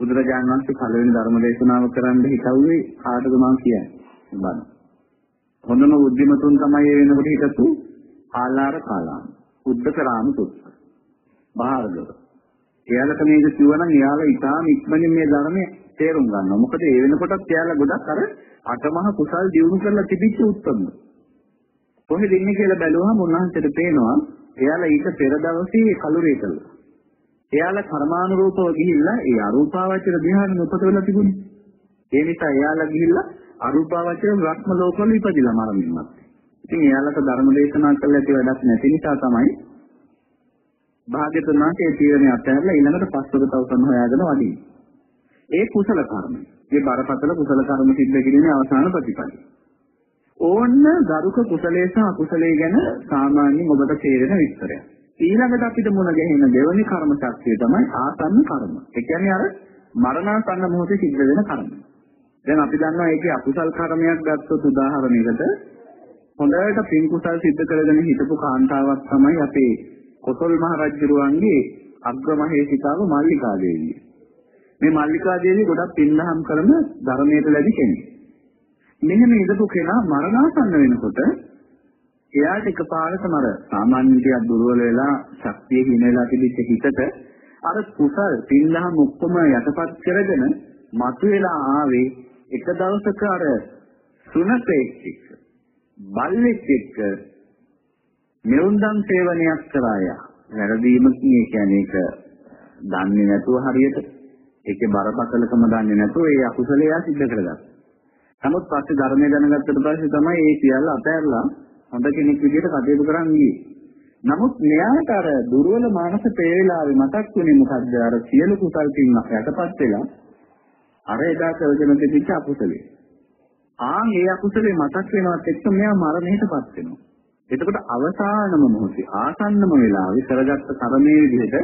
Speaker 3: බුදුරජාණන් වහන්සේ පළවෙනි ධර්ම දේශනාව කරන්න හිතුවේ කාටද මම කියන්නේ. බලන්න. හොඳම බුද්ධිමතුන් තමයි ඒ වෙනකොට හිටපු ආලාර කාලාම. උද්දක රාම පුත්‍ර. බහාරගව. එයාලට මේක කිව්වනම් එයාලා ඉතාම ඉක්මනින් මේ ධර්මයේ තේරුම් ගන්නවා. මොකද ඒ වෙනකොටත් එයාලා ගොඩක් අර අටමහ කුසල් දියුණු කරලා තිබිච්ච උත්තරම. කොහෙද ඉන්නේ කියලා බැලුවහම උන්වහන්සේට පේනවා එයාලා ඊට පෙර දවසේ කලුරේ කළා. එයාලා කර්මානුරූපව ගිහිල්ලා ඒ අරූපාවචර ධ්‍යානෙ උපතවලා තිබුණේ. ඒ නිසා එයාලා ගිහිල්ලා අරූපාවචර රත්ම ලෝකවල ඉපදිලා මරමින්මත්. ඉතින් එයාලට ධර්ම දේශනා කළ ඇති වැඩක් නැති නිසා තමයි භාග්‍යතුන් වහන්සේ තීරණය අත්හැරලා ඊළඟට පස්වක තවසන් හොයාගෙන වඩින්නේ. ඒ කුසල කර්ම. මේ බරපතල කුසල කර්ම සිද්ධ කිරීමේ අවසාන ප්‍රතිපල. ඕන්න ගරුක කුසලයේ සහ අකුසලයේ ගැන සාමාන්‍යයෙන් ඔබට තේරෙන විස්තරයක්. ඊළඟට අපිට මුණ ගැහෙන දෙවැනි කර්ම ශක්තිය තමයි ආසන්න කර්ම. ඒ කියන්නේ අර මරණාසන්න මොහොතේ සිද්ධ වෙන කර්ම. දැන් අපි දන්නවා ඒකේ අකුසල් කර්මයක් ගත්තොත් උදාහරණයකට හොඳට පින් කුසල් සිද්ධ කරගෙන හිටපු කාන්තාවක් තමයි අපේ කොසල් මහ රජුරුවන්ගේ අග්‍රමහේසිකාව මල්ලිකා දේවිය. මේ මල්ලිකා දේවිය ගොඩක් පින්දහම් කරන ධර්මයට ලැබි කෙනෙක්. මෙහෙම ඉඳපු කෙනා මරණාසන්න වෙනකොට එයාට එකපාරටම අර සාමාන්‍ය විදියට දුර්වල වෙලා ශක්තිය හිනෙලා තිබිච්ච හිතට අර කුසල් පින්දහම් ඔක්කොම යටපත් කරගෙන මතුවලා ආවේ එක දවසක අර සුනකෙක් එක්ක බල්ලෙක් එක්ක මෙවුන්දන් සේවනයක් කරාය. වැරදීම කියන්නේ ඒක දන්නේ නැතුව හරියට ඒකේ බරපතලකම දන්නේ නැතුව ඒ අකුසලය සිද්ධ කරගත්තා. නමුත් පස්සේ ධර්මය දැනගත්තට පස්සේ තමයි ඒ සියල්ල අතහැරලා හොඳ කෙනෙක් විදිහට කටයුතු කරන් ගියේ. නමුත් මෙයාට අර දුර්වල මානස පේලාවේ මතක් වුණේ මොකද්ද? අර සියලු කුසල් පින් යටපත් වෙලා අර එදා කරගෙන තිබිච්ච අකුසලේ. ආන් ඒ අකුසලේ මතක් වෙනවත් එක්ක මෙයා මරණයටපත් වෙනවා. එතකොට අවසානම මොහොතේ ආසන්නම වෙලාවේ කරගත්ත කර්මයේ විදිහට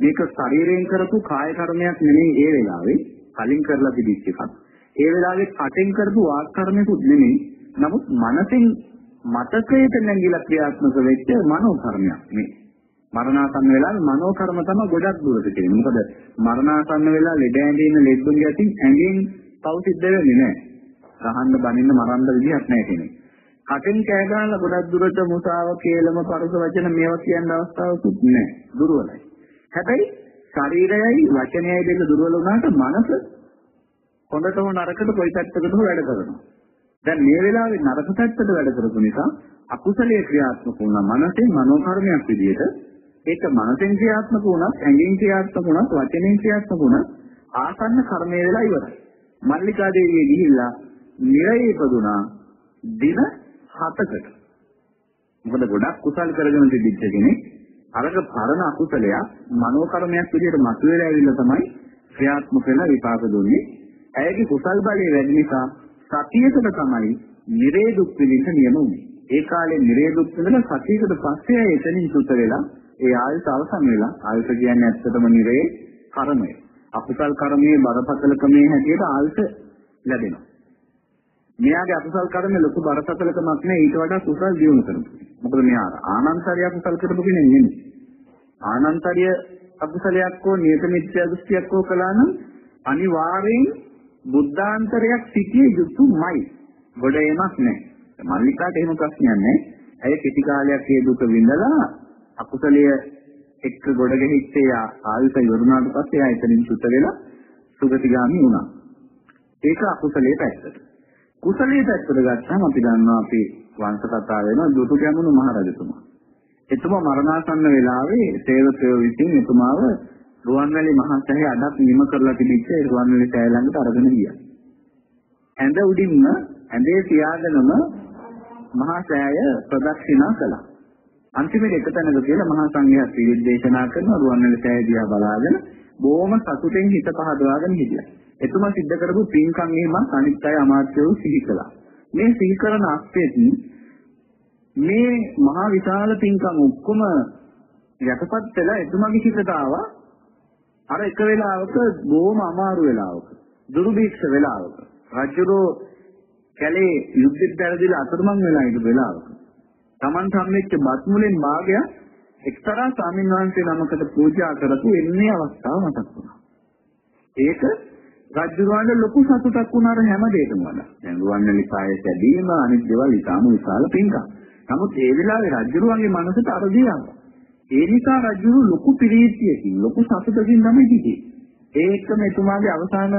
Speaker 3: මේක ශරීරයෙන් කරපු කාය කර්මයක් නෙමෙයි ඒ වෙලාවේ කලින් කරලා තිබිච්ච එකක්. ඒ වෙලාවේ කටෙන් කරපු වාක් කර්මයකුත් නෙමෙයි. නමුත් මනසෙන් මතකයට නැගිලා ක්‍රියාත්මක වෙච්ච මනෝ කර්මයක් මේ. මරණාසන්න වෙලාවේ මනෝ කර්ම තමයි ගොඩක් දුරට තියෙන්නේ. මොකද මරණාසන්න වෙලා ලෙඩ ඇඳින්න ලෙඩුන්ගේ අතින් ඇඟෙන් පව් සිද්ධ වෙන්නේ නැහැ. ගහන්න බනින්න මරන්න විදිහක් නැහැ කෙනෙක්. කටින් කෑ ගහලා ගොඩක් දුරට මුසාව කේලම පරස වචන මේවා කියන්න අවස්ථාවකුත් නැහැ. දුර්වලයි. හැබැයි ශරීරයයි වචනයයි දෙක දුර්වල වුණාට මනස හොඳට හෝ නරකට කොයි පැත්තකට හෝ වැඩ කරනවා. දැන් මේ වෙලාවේ නරක පැත්තට වැඩ කරපු නිසා අකුසලයේ ක්‍රියාත්මක වුණා මනසෙන් මනෝ කර්මයක් විදිහට ඒක මනසෙන් ක්‍රියාත්මක වුණත් ඇඟෙන් ක්‍රියාත්මක වුණත් වචනෙන් ක්‍රියාත්මක වුණත් ආසන්න කර්මය වෙලා ඉවරයි. මල්ලිකා දේවිය ගිහිල්ලා නිරයේ ඉපදුනා දින 7කට. මොකද ගොඩක් කුසල් කරගෙන තිබිච්ච කෙනෙක් අරක පරණ අකුසලයක් මනෝ කර්මයක් විදිහට මතුවලා ඇවිල්ලා තමයි ක්‍රියාත්මක වෙලා විපාක දුන්නේ. ඇයගේ කුසල් බලය වැඩි නිසා සතියකට තමයි නිරේ දුක් විඳින්න නියම වුනේ. ඒ කාලේ නිරේ දුක් විඳලා සතියකට පස්සේ එතනින් සුත වෙලා ඒ ආයත අවසන් වෙලා ආයත කියන්නේ ඇත්තටම නිරේ කර්මය. අකුසල් කර්මයේ බරපතලකමේ හැටියට ආයත ලැබෙනවා. මෙයාගේ අකුසල් කර්මයේ ලොකු බරපතලකමක් නෑ ඊට වඩා කුසල් දියුණු කරනවා. මොකද මෙයා ආනන්තරිය කුසල් කරපු කෙනෙක් නෙමෙයි. ආනන්තරිය අකුසලයක් හෝ නියත මිත්‍යා දෘෂ්ටියක් හෝ කළා නම් අනිවාර්යෙන් බුද්ධාන්තරයක් සිටිය යුතුමයි. ගොඩ එමක් නැහැ. මල්ලිකාට එහෙම ප්‍රශ්නයක් නැහැ. ඇය කෙටි කාලයක් මේ දුක විඳලා අකුසලයේ එක්ක ගොඩ ගෙහිච්ච ආයුෂ ඉවරුනාට පස්සේ ආ එතනින් සුත වෙලා සුගතිගාමි වුණා. ඒක අකුසලයේ පැත්තට. කුසලයේ පැත්තට ගත්තාම අපි දන්නවා අපි වංශ කතා වෙනවා දුටු ගැමුණු මහරජතුමා. එතුමා මරණාසන්න වෙලාවේ සේවකයෝ විසින් එතුමාව රුවන්වැලි මහා සෑය අඩක් නිම කරලා තිබිච්ච ඒ රුවන්වැලි සෑය ළඟට අරගෙන ගියා. ඇඳ උඩින්ම ඇඳේ තියාගෙනම මහා සෑය ප්‍රදක්ෂිනා කළා. අන්තිමට එක තැනක කියලා මහා සංඝයා ත්‍රිවිධ දේශනා කරන රුවන්වැලි සෑය දිහා බලාගෙන බොහොම සතුටෙන් හිත පහදවාගෙන හිටියා. එතුමා සිද්ධ කරපු පින්කම් එහෙම අනිත් අය අමාත්‍යවෝ සිහි කළා. මේ සිහි කරන අස්පෙදී මේ මහා විශාල පින්කම් ඔක්කොම යටපත් වෙලා එතුමාගේ හිතට ආවා අර එක වෙලාවක බොහොම අමාරු වෙලාවක දුර්භික්ෂ වෙලාවක රජුරෝ කැලේ යුද්ධෙත් දැරදිලා අතරමං වෙලා ඉඳ වෙලාවක Taman සම්මෙච්ච බත් මුලෙන් භාගයක් එක්තරා ස්වාමීන් වහන්සේ නමකට පූජා කරපු එන්නේ අවස්ථාව මතක් වුණා. ඒක රජුරවන්ට ලොකු සතුටක් වුණාර හැම දෙයකම වඩා. දැන් රුවන්වැලි කායේ සැදීම අනිත් දේවල් ඉතාම විශාල පින්කම්. නමුත් ඒ වෙලාවේ රජුරුවන්ගේ මනසට අරදී ආවා. ඒ නිසා රජුරු ලොකු ප්‍රීතියකින් ලොකු සතුටකින් තමයි හිටියේ. ඒ එක්කම එතුමාගේ අවසාන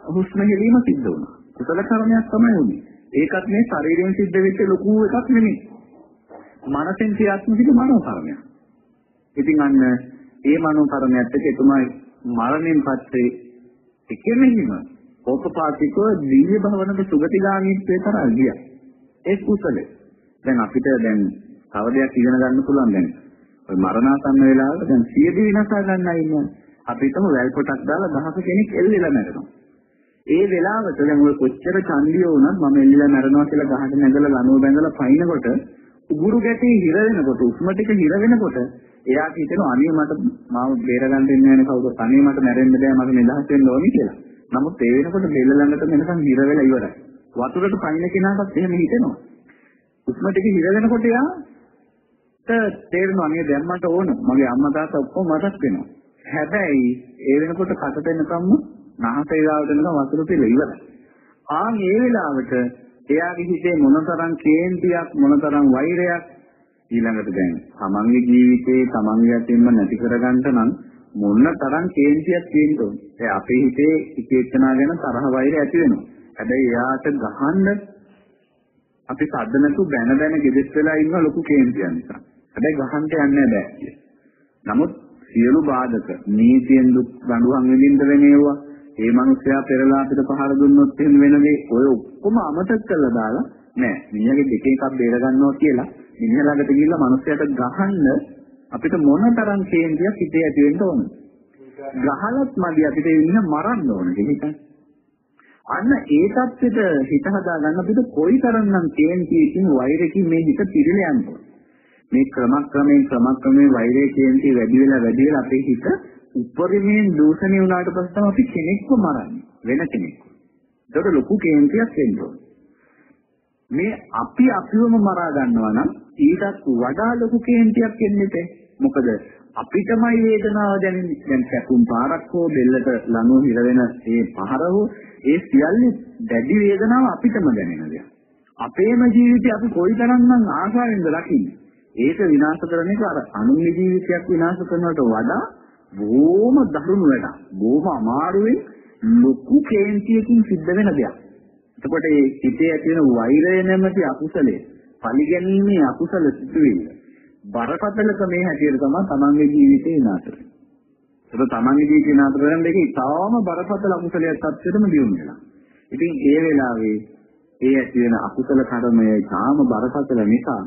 Speaker 3: හුස්ම හෙලීම සිද්ධ වුණා. කුසල කර්මයක් තමයි වුනේ. ඒකත් මේ ශරීරයෙන් සිද්ධ වෙච්ච ලොකු එකක් නෙමෙයි. මනසෙන් ක්‍රියාත්මක වෙච්ච මනෝ කර්මයක්. ඉතින් අන්න ඒ මනෝ කර්මයත් එක්ක එතුමා මරණයෙන් පස්සේ එකම හිම ඕපපාතිකව දිව්‍ය භවනක සුගතිගාමීත්වයට තරල් ගියා. ඒ කුසලේ. දැන් අපිට දැන් තව දෙයක් ඉගෙන ගන්න පුළුවන් දැන්. ඔය මරණාසන්න වෙලාවල දැන් සියදි විනාශ ගන්නයි ඉන්නේ. අපි හිතමු වැල් පොටක් දාලා දහස කෙනෙක් එල්ලෙලා මැරෙනවා. ඒ වෙලාවට දැන් ඔය කොච්චර ඡන්දිය වුණත් මම එල්ලලා මැරෙනවා කියලා ගහට නැගලා ලනුව බැඳලා පයින්නකොට උගුරු ගැටේ හිර වෙනකොට උස්ම ටික හිර වෙනකොට එයාට හිතෙනවා අනේ මට මාව බේර ගන්න දෙන්නේ නැහැ කවුද අනේ මට මැරෙන්න බෑ මට නිදහස් වෙන්න ඕනි කියලා. නමුත් ඒ වෙනකොට බෙල්ල ළඟට මෙනකන් හිර වෙලා ඉවරයි. වතුරට පයින්න කෙනාටත් එහෙම හිතෙනවා. උස්ම ටික හිර වෙනකොට එයාට තේරෙනවා අනේ දැන් මට ඕන මගේ අම්මා තාත්තා ඔක්කොම මතක් වෙනවා. හැබැයි ඒ වෙනකොට කට දෙන්නකම්ම නහසේ ගාවට එනකම් වතුර පිළ ඉවරයි. ආන් ඒ වෙලාවට එයාගේ හිතේ මොනතරම් කේන්තියක් මොනතරම් වෛරයක් ඊළඟට දැන් තමන්ගේ ජීවිතේ තමන්ගේ අතින්ම නැති කරගන්න නම් මොන තරම් කේන්තියක් තියෙන්න ඕනේ. ඒ අපේ හිතේ එක එක්කනා ගැන තරහ වෛරය ඇති වෙනවා. හැබැයි එයාට ගහන්න අපි සද්ද නැතුව බැන බැන ගෙදෙස් වෙලා ඉන්න ලොකු කේන්තියක් නිසා. හැබැයි ගහන්න යන්නේ නැහැ. නමුත් සියලු බාධක නීතියෙන් දුක් දඬුවම් විඳින්න වෙන ඒවා ඒ මිනිස්සයා පෙරලා අපිට පහර දුන්නොත් එහෙම වෙන දේ ඔය ඔක්කොම අමතක කරලා දාලා නෑ මිනිහගේ දෙක එකක් බේර ගන්නවා කියලා මිනිහ ළඟට ගිහිල්ලා මිනිස්සයාට ගහන්න අපිට මොන තරම් කේන්තියක් හිතේ ඇති වෙන්න ඕන. ගහලත් මදි අපිට ඉන්න මරන්න ඕන දෙහිතන්. අන්න ඒ தත්ත්වෙට හිත හදාගන්න අපිට කොයි තරම්නම් කේන්තියකින් වෛරකින් මේ හිත පිරෙලා යන්න මේ ක්‍රමක්‍රමයෙන් ක්‍රමක්‍රමයෙන් වෛරය කේන්තිය වැඩි වෙලා වැඩි වෙලා අපේ හිත උපරිමයෙන් දූෂණය වුණාට පස්සේ තමයි අපි කෙනෙක්ව මරන්නේ වෙන කෙනෙක්. ඒකට ලොකු කේන්තියක් එන්න ඕනේ. මේ අපි අපිවම මරා ගන්නවා නම් ඊටත් වඩා ලොකු කේන්තියක් එන්නේ මොකද අපිටමයි වේදනාව දැනෙන්නේ. දැන් කැපුම් පාරක් හෝ බෙල්ලට ලනුව හිර වෙන ඒ පහර හෝ ඒ සියල්ල දැඩි වේදනාව අපිටම දැනෙන දෙයක්. අපේම ජීවිතේ අපි කොයිතරම්නම් ආශාවෙන්ද ලකින්නේ. ඒක විනාශ කරන එක අර අනුන්ගේ ජීවිතයක් විනාශ කරනවට වඩා බොහොම දරුණු වැඩක්. බොහොම අමාරුවෙන් ලොකු කේන්තියකින් සිද්ධ වෙන දෙයක්. එතකොට මේ හිතේ ඇති වෙන වෛරය නැමැති අකුසලයේ පරිගැනීමේ අකුසල සිදුවෙන්න බරපතලක මේ හැටියට තමයි තමන්ගේ ජීවිතේ විනාශ වෙන්නේ. ඒක තමන්ගේ ජීවිතේ විනාශ කරන දෙක ඉතාම බරපතල අකුසලයක් තත්ත්වෙටම දියුණු වෙනවා. ඉතින් ඒ වෙලාවේ ඒ ඇති වෙන අකුසල කර්මය ඉතාම බරපතල නිසා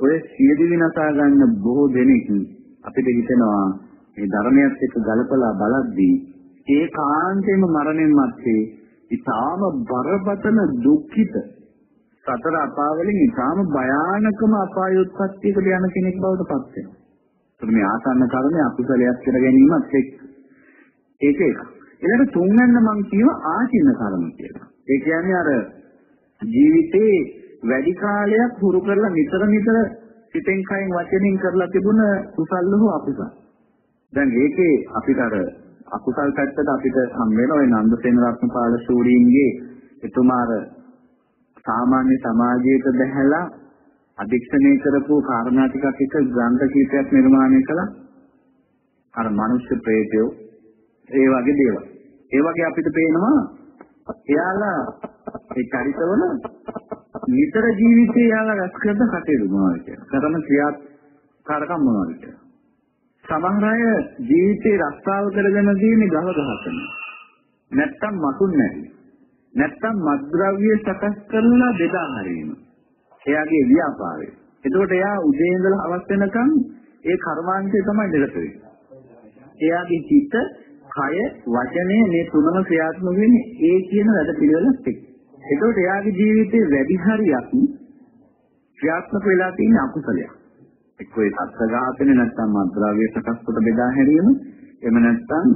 Speaker 3: ඔය සියදි විනාශා ගන්න බොහෝ දෙනෙක් අපිට හිතෙනවා මේ ධර්මයත් එක්ක ගලපලා බලද්දී ඒකාන්තයෙන්ම මරණයන් මැත්තේ ඊටාම බරපතල දුක්ඛිත සතර අපාවලින් ඊටාම භයානකම අපායෝත්පත්තියකට යන කෙනෙක් බවට පත් වෙනවා. ඒක මේ ආසන්න කර්මය අකුසලයක් කර ගැනීමත් එක්ක. ඒක එක. ඊළඟ තුන්වැන්න මම කියව ආචින්න කර්ම කියලා. ඒ කියන්නේ අර ජීවිතේ වැඩි කාලයක් හුරු කරලා නිතර නිතර සිතෙන් කයින් වචනෙන් කරලා තිබුණ කුසල් හෝ අකුසල්. දැන් ඒකේ අපිට අර අකුසල් පැත්තට අපිට හම් වෙන ওই නන්දසේන රත්නපාල ශූරීන්ගේ එතුමාර සාමාන්‍ය සමාජයට බැහැලා අධික්ෂණය කරපු කාරණා ටිකක් එක ග්‍රන්ථ කීපයක් නිර්මාණය කළා. අර මනුෂ්‍ය ප්‍රේතයෝ ඒ වගේ දේවල්. ඒ වගේ අපිට පේනවා එයාලා ඒ චරිතවල නිතර ජීවිතේ යාලා රැස් කරන කටයුතු මොනවද කියලා. කරන ක්‍රියාකාරකම් මොනවද කියලා. සමහර අය ජීවිතේ රස්සාව කරගෙන තියෙන ගව ගහගෙන. නැත්තම් මතුන් නැති. නැත්තම් මත්ද්‍රව්‍ය සකස් කරලා බෙදා හරින. එයාගේ ව්‍යාපාරය. එතකොට එයා උදේ ඉඳලා හවස වෙනකන් ඒ කර්මාන්තය තමයි දෙකට එයාගේ චිත්ත, කය, වචනය මේ තුනම ක්‍රියාත්මක වෙන්නේ ඒ කියන වැඩ පිළිවෙලත් එක්ක. එතකොට එයාගේ ජීවිතේ වැඩි හරියක් ක්‍රියාත්මක වෙලා තියෙන අකුසලයක්. එක්කෝ ඒ සත්ත්ව ඝාතන නැත්නම් මද්ද්‍රව්‍ය සකස් කොට බෙදා හැරීම එහෙම නැත්නම්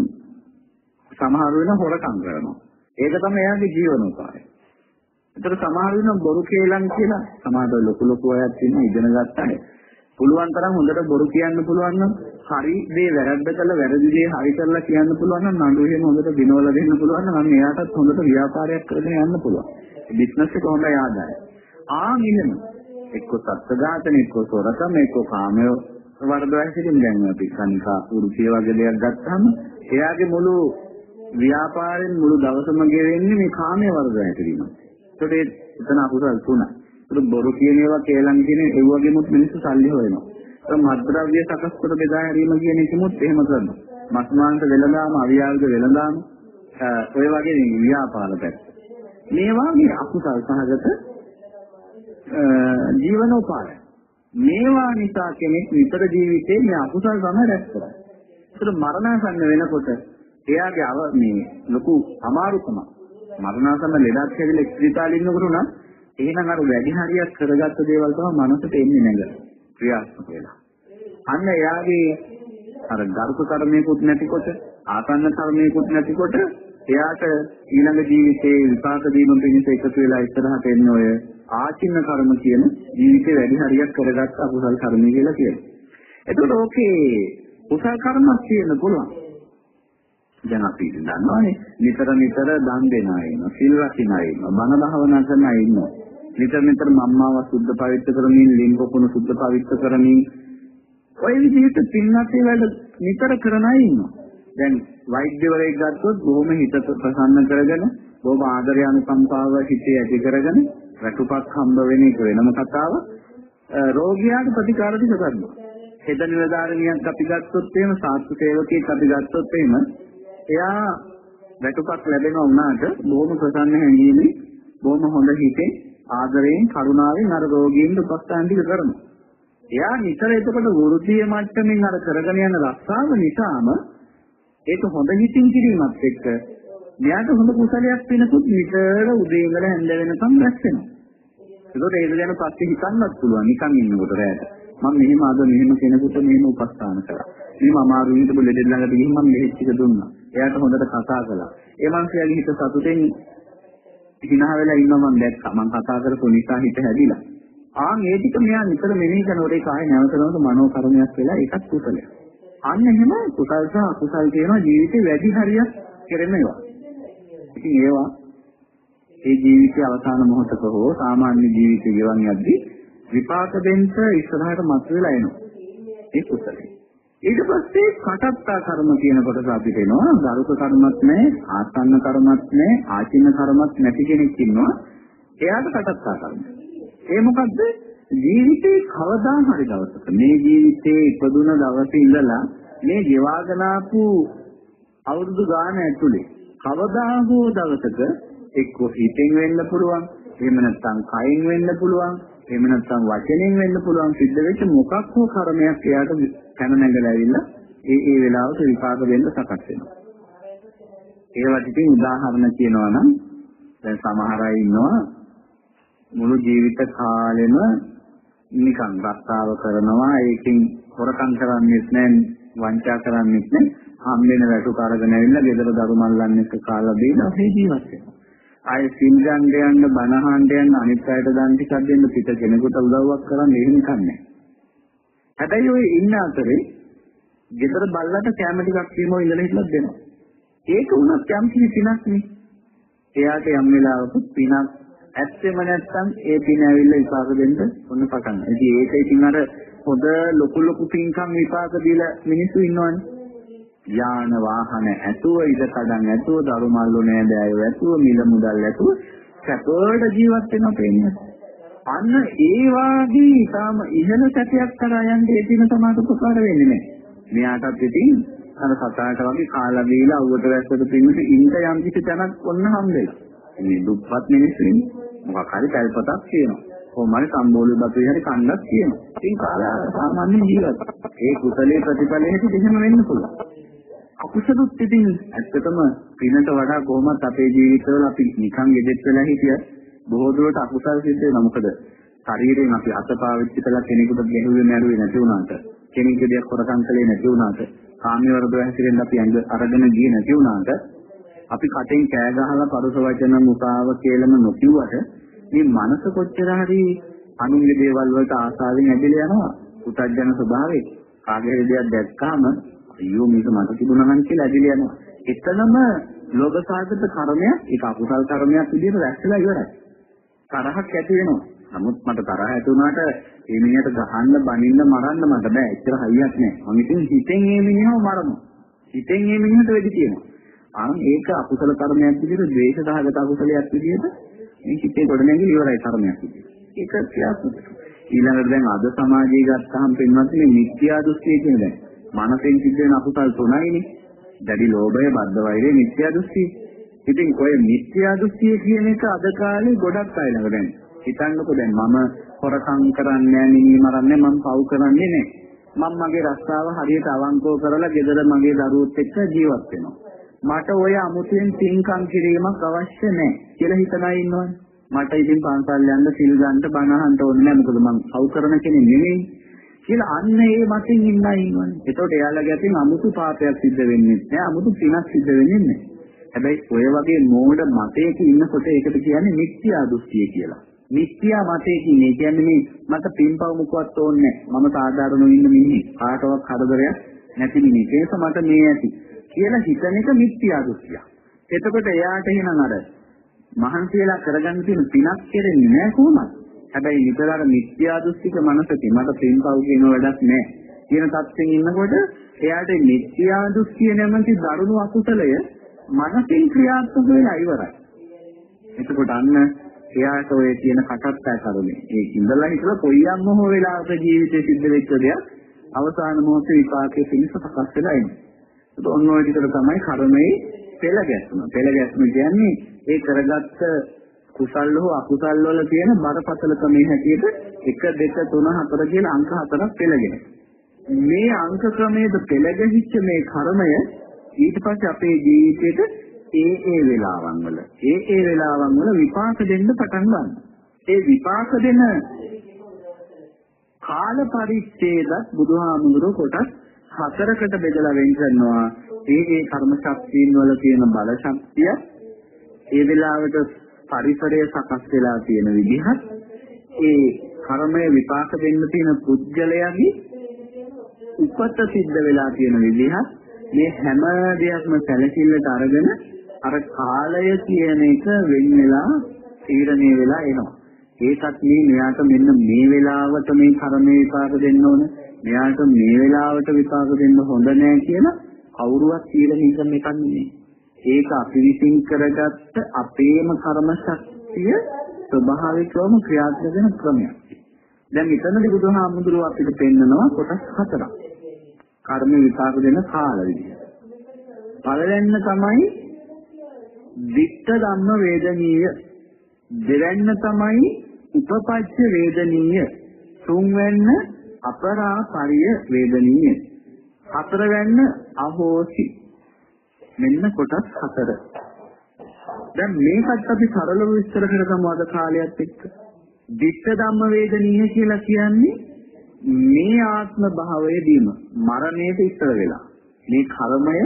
Speaker 3: සමහර වෙන හොරකම් කරනවා. ඒක තමයි එයාගේ ජීවනෝපාය. ඒතර සමහර වෙන බොරු කේලම් කියලා සමහර ලොකු ලොකු අයත් ඉන්න ඉගෙන ගත්තා. පුළුවන් තරම් හොඳට බොරු කියන්න පුළුවන් නම් හරි දේ වැරද්ද කළා වැරදි දේ හරි කරලා කියන්න පුළුවන් නම් නඩු එහෙම හොඳට දිනවල දෙන්න පුළුවන් නම් අන්න එයාටත් හොඳට ව්‍යාපාරයක් කරගෙන යන්න පුළුවන්. බිස්නස් එක හොඳයි ආදායයි. ආ නිලම එක්ක සත්ත්වඝාතන එක්ක සොරකම එක්ක කාමය වර්ධවය සිටින් දැන් අපි කනිකා වෘත්තිය වගේ දෙයක් ගත්තාම එයාගේ මුළු ව්‍යාපාරයෙන් මුළු දවසම ගෙවෙන්නේ මේ කාමයේ වර්ධනය කිරීම. ඒකට එතන අකුසල් තුනයි. ඒක බොරු කියන ඒවා කේලම් කියන ඒ වගේමුත් මිනිස්සු සල්ලි හොයනවා. ඒ මද්ද්‍රව්‍ය සකස් කර බෙදා හැරීම කියන එකමුත් එහෙම කරනවා. මස් මාංශ වෙළඳාම, අවියාවද වෙළඳාම ඔය වගේ ව්‍යාපාර පැත්ත. මේවා මේ අකුසල් සහගත ජීවනෝපාය. මේවා නිසා කෙනෙක් විතර ජීවිතේ මේ අකුසල් තමයි රැස් කරන්නේ. ඒතර මරණසන්න වෙනකොට එයාගේ අව මේ ලොකු අමාරුකම මරණසන්න ලෙඩක් හැදිලා ඉස්පිරිතාලේ ඉන්නකොට නම් එහෙනම් අර වැඩි හරියක් කරගත්ත දේවල් තමයි මනසට එන්නේ නැග ක්‍රියාත්මක වෙලා. අන්න එයාගේ අර ගරුක කර්මයකුත් නැතිකොට ආසන්න කර්මයකුත් නැතිකොට එයාට ඊළඟ ජීවිතේ විපාක දීම පිණිස එකතු වෙලා ඉස්සරහට එන්නේ ඔය ආචින්න කර්ම කියන ජීවිතේ වැඩි හරියක් කරගත්ත අකුසල් කර්ම කියලා කියනවා. එතකොට ඕකේ කුසල් කර්මයක් කියන්න පුළුවන්. දැන් අපි දන්නවානේ නිතර නිතර දන් දෙන අය ඉන්නවා, සිල් රකින්න අය ඉන්නවා, බණ භාවනා කරන අය ඉන්නවා. නිතර නිතර මම්මාව සුද්ධ පවිත්‍ර කරමින්, ලිංගපුණ සුද්ධ පවිත්‍ර කරමින් ඔය විදිහට පින්නත් වැඩ නිතර කරන අය ඉන්නවා. දැන් වෛද්‍යවරයෙක් ගත්තොත් බොහොම හිත ප්‍රසන්න කරගෙන, බොහොම ආදරය අනුකම්පාව හිතේ ඇති කරගෙන රැකුපක් හම්බ වෙන එක වෙනම කතාව. රෝගියාට ප්‍රතිකාර ටික කරනවා. හෙද නිලධාරිනියක් අපි ගත්තොත් එහෙම සාස්ත්‍ර සේවකයෙක් අපි ගත්තොත් එහෙම එයා වැටුපක් ලැබෙනවා වුණාට බොහොම ප්‍රසන්න හැඟීමෙන් බොහොම හොඳ හිතේ ආදරයෙන් කරුණාවෙන් අර රෝගීන්ට උපස්ථාන ටික කරනවා. එයා නිතර එතකොට වෘත්තීය මට්ටමින් අර කරගෙන යන රස්සාව නිසාම ඒක හොඳ හිතින් කිරීමත් එක්ක මෙයාට හොඳ කුසලයක් වෙනකුත් නිතර උදේ ඉඳලා හැන්ද වෙනකම් රැස් වෙනවා. ඒකට ඒක ගැන පස්සේ හිතන්නත් පුළුවන් නිකන් ඉන්නකොට රැයට. මම මෙහෙම අද මෙහෙම කෙනෙකුට මෙහෙම උපස්ථාන කළා. මෙහෙම අමාරු විදිහට බෙදෙන්න ළඟට ගිහින් මම මෙහෙත් ටික දුන්නා. එයාට හොඳට කතා කළා. ඒ මනුස්සයාගේ හිත සතුටෙන් hina වෙලා ඉන්නවා මම දැක්කා. මම කතා කරපු නිසා හිත හැදිලා. ආන් ඒ ටික මෙයා නිතර මෙනෙහි කරනකොට ඒ කාය නැවතනකොට මනෝ කර්මයක් වෙලා ඒකත් කුසලයක්. අන්න එහෙම කුසල් සහ අකුසල් කියන ජීවිතේ වැඩි හරියක් කෙරෙන ඒවා. ඉතින් ඒවා ඒ ජීවිතයේ අවසාන මොහොතක හෝ සාමාන්‍ය ජීවිතය ගෙවන් යද්දී විපාක දෙන්න ඉස්සරහට මතුවලා එනවා. ඒ කුසලයි. ඊට පස්සේ කටත්තා කර්ම කියන කොටස අපිට එනවා. ගරුක කර්මත් නැහැ, ආසන්න කර්මත් නැහැ, ආචින්න කර්මත් නැති කෙනෙක් ඉන්නවා. එයාට කටත්තා කර්ම. ඒ මොකද්ද? ජීවිතේ කවදා හරි දවසක මේ ජීවිතේ ඉපදුන දවසේ ඉඳලා මේ ගෙවාගෙන ආපු අවුරුදු ගාන ඇතුලේ කවදා හෝ දවසක එක්ක හිතෙන් වෙන්න පුළුවන් එහෙම නැත්නම් කයින් වෙන්න පුළුවන් එහෙම නැත්නම් වචනෙන් වෙන්න පුළුවන් සිද්ධ වෙච්ච මොකක් හෝ කර්මයක් එයාට පැන නැගලා ඇවිල්ලා ඒ ඒ වෙලාවට විපාක දෙන්න සකස් වෙනවා ඒවට ඉතින් උදාහරණ කියනවා නම් දැන් සමහර අය ඉන්නවා මුළු ජීවිත කාලෙම නිකන් රස්සාව කරනවා ඒකෙන් හොරකම් කරන්නේත් නැහැ වංචා කරන්නේත් නැහැ හම්බෙන වැටු කරගෙන ඇවිල්ලා ගෙදර දරු මල්ලන් එක්ක කාලා බීලා ඔහේ ජීවත් වෙනවා. ආයේ සිල් ගන්න යන්න බණහන් යන්න අනිත් අයට දන් ටිකක් දෙන්න පිට කෙනෙකුට උදව්වක් කරන්න එහෙම කන්නේ. හැබැයි ඔය ඉන්න අතරේ ගෙදර බල්ලට කැම ටිකක් දීමෝ ඉඳලා හිටලා දෙනවා. ඒක උනත් යම් කිසි පිනක් නේ. එයාට යම් වෙලාවක පිනක් ඇත්තෙම නැත්තම් ඒ පින ඇවිල්ලා විපාක දෙන්න ඔන්න පටන් ගන්නවා. ඉතින් ඒක ඉතින් අර හොඳ ලොකු ලොකු පින්කම් විපාක දීලා මිනිස්සු ඉන්නවනේ. යාන වාහන ඇතුව ඉද කඩන් ඇතුව දරු මල්ලු නෑදෑයෝ ඇතුව මිල මුදල් ඇතුව සැපවට ජීවත් වෙනවා පේන්නේ. අන්න ඒ වාගේ ඊටම ඉහළ සැපයක් කරා යන්නේ ඒ දින තමයි උපකාර වෙන්නේ නැහැ. මෙයාටත් ඉතින් අර සතාට වගේ කාලා බීලා අවුවට වැස්සට පින්නට ඉන්න යම් කිසි තැනක් ඔන්න හම්බෙලා. මේ දුප්පත් මිනිස්සු මොකක් හරි කල්පතක් තියෙනවා. කොහොමද සම්බෝලු බතේ හරි කන්නක් තියෙනවා. ඉතින් කාලා සාමාන්‍ය ජීවත්. ඒ කුසලයේ ප්‍රතිඵලයකට එහෙම වෙන්න පුළුවන්. අකුසලුත් ඉතින් ඇත්තටම පිනට වඩා කොහොමත් අපේ ජීවිතවල අපි නිකන් ගෙදෙත් වෙලා හිටිය බොහෝ දුරට අකුසල් සිද්ධ වෙනවා. මොකද ශරීරයෙන් අපි අත පාවිච්චි කළා කෙනෙකුට ගැහුවේ මැරුවේ නැති වුණාට කෙනෙකුගේ දෙයක් හොරකම් කළේ නැති වුණාට කාමයේ වර්ධව හැසිරෙන්න අපි ඇඟ අරගෙන ගියේ නැති වුණාට අපි කටෙන් කෑ ගහලා පරුස වචන මුසාව කියලාම නොකියුවට මේ මනස කොච්චර හරි අනුන්ගේ දේවල් වලට ආසාවෙන් ඇදලා යනවා. පුතඥන ස්වභාවයේ කාගේ හරි දෙයක් දැක්කාම අයියෝ මේක මට තිබුණා නම් කියලා ඇදලා යනවා. එතනම ලෝභ සාගත කර්මයක් ඒක අකුසල් කර්මයක් විදිහට රැස්ලා ඉවරයි. තරහක් ඇති වෙනවා. නමුත් මට තරහ ඇති වුණාට ඒ මිනිහට ගහන්න, බනින්න, මරන්න මට බෑ. එච්චර හයියක් නෑ. මම ඉතින් හිතෙන් ඒ මිනිහව මරනවා. හිතෙන් ඒ මිනිහට වෙදි කියනවා. අන් ඒක අකුසල කර්මයක් විදිහට ද්වේෂ සහගත අකුසලයක් විදිහට මේ හිතේ ගොඩනැගිලි ඉවරයි කර්මයක් විදිහට. ඒක ක්‍රියාත්මක. ඊළඟට දැන් අද සමාජයේ ගත්තාම පින්වත් මේ මිත්‍යා දෘෂ්ටිය කියන දැන් මනසෙන් සිද්ධ වෙන අකුසල් තුනයිනේ. දැඩි ලෝභය, බද්ධ වෛරය, මිත්‍යා දෘෂ්ටිය. ඉතින් ඔය මිත්‍යා දෘෂ්ටිය කියන එක අද කාලේ ගොඩක් අය ළඟ දැන් හිතන්නකෝ දැන් මම හොරකම් කරන්නේ නැහැ, මිනි මරන්නේ මම පව් කරන්නේ නැහැ. මම මගේ රස්සාව හරියට අවංකව කරලා ගෙදර මගේ දරුවොත් එක්ක ජීවත් වෙනවා. මට ඔය අමුතුවෙන් පින්කම් කිරීමක් අවශ්‍ය නැහැ කියලා හිතන අය ඉන්නවනේ. මට ඉතින් පන්සල් යන්න සිල් ගන්න බණ අහන්න ඕනේ නැහැ මොකද මම පව් කරන කෙනෙක් නෙමෙයි. කියලා අන්න ඒ මතින් ඉන්න අය ඉන්නවනේ. ඒතකොට එයාලගේ අතින් අමුතු පාපයක් සිද්ධ වෙන්නේ නැහැ. අමුතු පිනක් සිද්ධ වෙන්නේ නැහැ. හැබැයි ඔය වගේ මෝඩ මතයක ඉන්නකොට ඒකට කියන්නේ මිත්‍යා දෘෂ්ටිය කියලා. මිත්‍යා මතයකින් ඒ කියන්නේ මේ මට පින්පව මුකවත් ඕනේ මම සාධාරණව ඉන්න මිනිහෙක්. කාටවත් කරදරයක් නැති මිනිහෙක්. ඒක මට මේ ඇති. කියලා හිතන එක මිත්‍යා දෘෂ්ටියක්. එතකොට එයාට එහෙනම් අර මහන්සි වෙලා කරගන්න තියෙන පිනක් කෙරෙන්නේ නැහැ කොහොමද? හැබැයි නිතර අර මිත්‍යා දෘෂ්ටික මනසකින් මට පින්පව් කියන වැඩක් නැහැ. කියන තත්ත්වෙන් ඉන්නකොට එයාට මිත්‍යා දෘෂ්ටිය නැමැති දරුණු අකුසලය මනසින් ක්‍රියාත්මක වෙලා ඉවරයි. එතකොට අන්න එයාට ඔය කියන කටත්තය කරුනේ. ඒ ඉඳලා හිටලා කොයියම්ම හෝ වෙලාවක ජීවිතේ සිද්ධ වෙච්ච දෙයක් අවසාන මොහොතේ විපාකයේ පිණිස සකස් වෙලා එන්නේ. ඒක ඔන්න ඔය විදිහට තමයි කර්මයේ පෙළ ගැස්ම. පෙළ ගැස්ම කියන්නේ ඒ කරගත්ත කුසල් හෝ අකුසල් වල තියෙන බරපතලකමේ හැටියට 1 2 3 4 කියන අංක හතරක් පෙළගෙන. මේ අංක ක්‍රමයේද පෙළ ගැහිච්ච මේ කර්මය ඊට පස්සේ අපේ ජීවිතේට ඒ ඒ වෙලාවන් වල ඒ ඒ වෙලාවන් වල විපාක දෙන්න පටන් ගන්නවා. ඒ විපාක දෙන කාල පරිච්ඡේදත් බුදුහාමුදුරුවෝ කොටස් හතරකට බෙදලා වෙන් කරනවා. ඒ ඒ කර්ම ශක්තියින් වල තියෙන බල ශක්තිය ඒ වෙලාවට පරිසරය සකස් වෙලා තියෙන විදිහත් ඒ කර්මය විපාක දෙන්න තියෙන පුද්ගලයාගේ උපත සිද්ධ වෙලා තියෙන විදිහත් මේ හැම දෙයක්ම සැලකිල්ලට අරගෙන අර කාලය කියන එක වෙන් වෙලා තීරණය වෙලා එනවා. ඒකත් මේ මෙයාට මෙන්න මේ වෙලාවට මේ කර්මේ විපාක දෙන්න ඕන. මෙයාට මේ වෙලාවට විපාක දෙන්න හොඳ නෑ කියලා කවුරුවත් තීරණය කරන එකක් නෙමෙයි. ඒක අපි විසින් කරගත්ත අපේම කර්ම ශක්තිය ස්වභාවිකවම ක්‍රියාත්මක වෙන ක්‍රමයක්. දැන් මෙතනදී බුදුහාමුදුරුවෝ අපිට පෙන්නනවා කොටස් හතරක්. කර්ම විපාක දෙන කාල විදිය. පළවෙන්න තමයි විත්ත ධම්ම වේදනීය. දෙවැන්න තමයි උපපච්ච වේදනීය. තුන්වැන්න අපරාපරිය වේදනීය. හතරවැන්න අහෝසි. මෙන්න කොටස් හතර. දැන් මේකත් අපි සරලව විස්තර කරගමු අද කාලයත් එක්ක. විත්ත ධම්ම වේදනීය කියලා කියන්නේ මේ ආත්ම භාවයේදීම මරණයට ඉස්සර වෙලා මේ කර්මය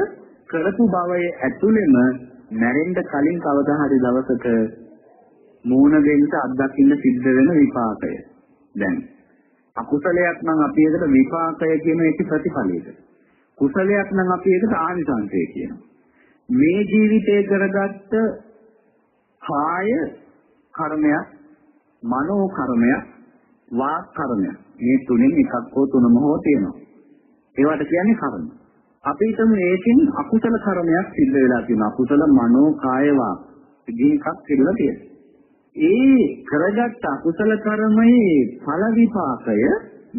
Speaker 3: කරපු භවයේ ඇතුළෙම මැරෙන්න කලින් කවදා හරි දවසක මූණ දෙන්න අත්දකින්න සිද්ධ වෙන විපාකය. දැන් අකුසලයක් නම් අපි ඒකට විපාකය කියන එක ප්‍රතිඵලයක. කුසලයක් නම් අපි ඒකට ආනිසංසය කියනවා. මේ ජීවිතේ කරගත්ත කාය කර්මයක්, මනෝ කර්මයක්, වාක් කර්මයක්. මේ තුනෙන් එකක් හෝ තුනම හෝ තියෙනවා. ඒවට කියන්නේ කර්ම. අපි හිතමු ඒකෙන් අකුසල කර්මයක් සිද්ධ වෙලා තියෙනවා. අකුසල මනෝ කාය වාක්. ඉතින් එකක් කියලා තියෙනවා. ඒ කරගත් අකුසල කර්මයේ ඵල විපාකය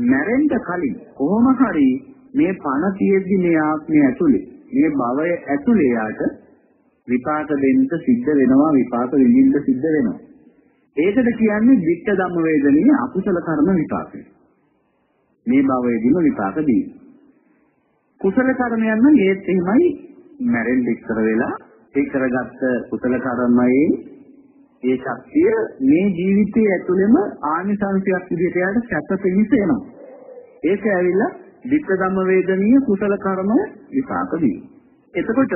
Speaker 3: මැරෙන්න කලින් කොහොම හරි මේ පණ තියෙද්දි මේ ආත්මය ඇතුලේ මේ භවය ඇතුලේ යාට විපාක දෙන්න සිද්ධ වෙනවා විපාක විඳින්න සිද්ධ වෙනවා ඒකට කියන්නේ වික්ත ධම්ම වේදනීය අකුසල කර්ම විපාකය මේ භවයේදීම විපාක දී කුසල කර්මයන් නම් ඒත් එහෙමයි මැරෙන්න ඉස්සර වෙලා ඒ කරගත්ත කුසල කර්මයේ ඒ ශක්තිය මේ ජීවිතයේ ඇතුළෙම ආනිසංසයක් විදිහට යාට සැප පිණිස එනවා. ඒක ඇවිල්ලා වික්ක ධම්ම වේදනීය කුසල කර්ම විපාක දී. එතකොට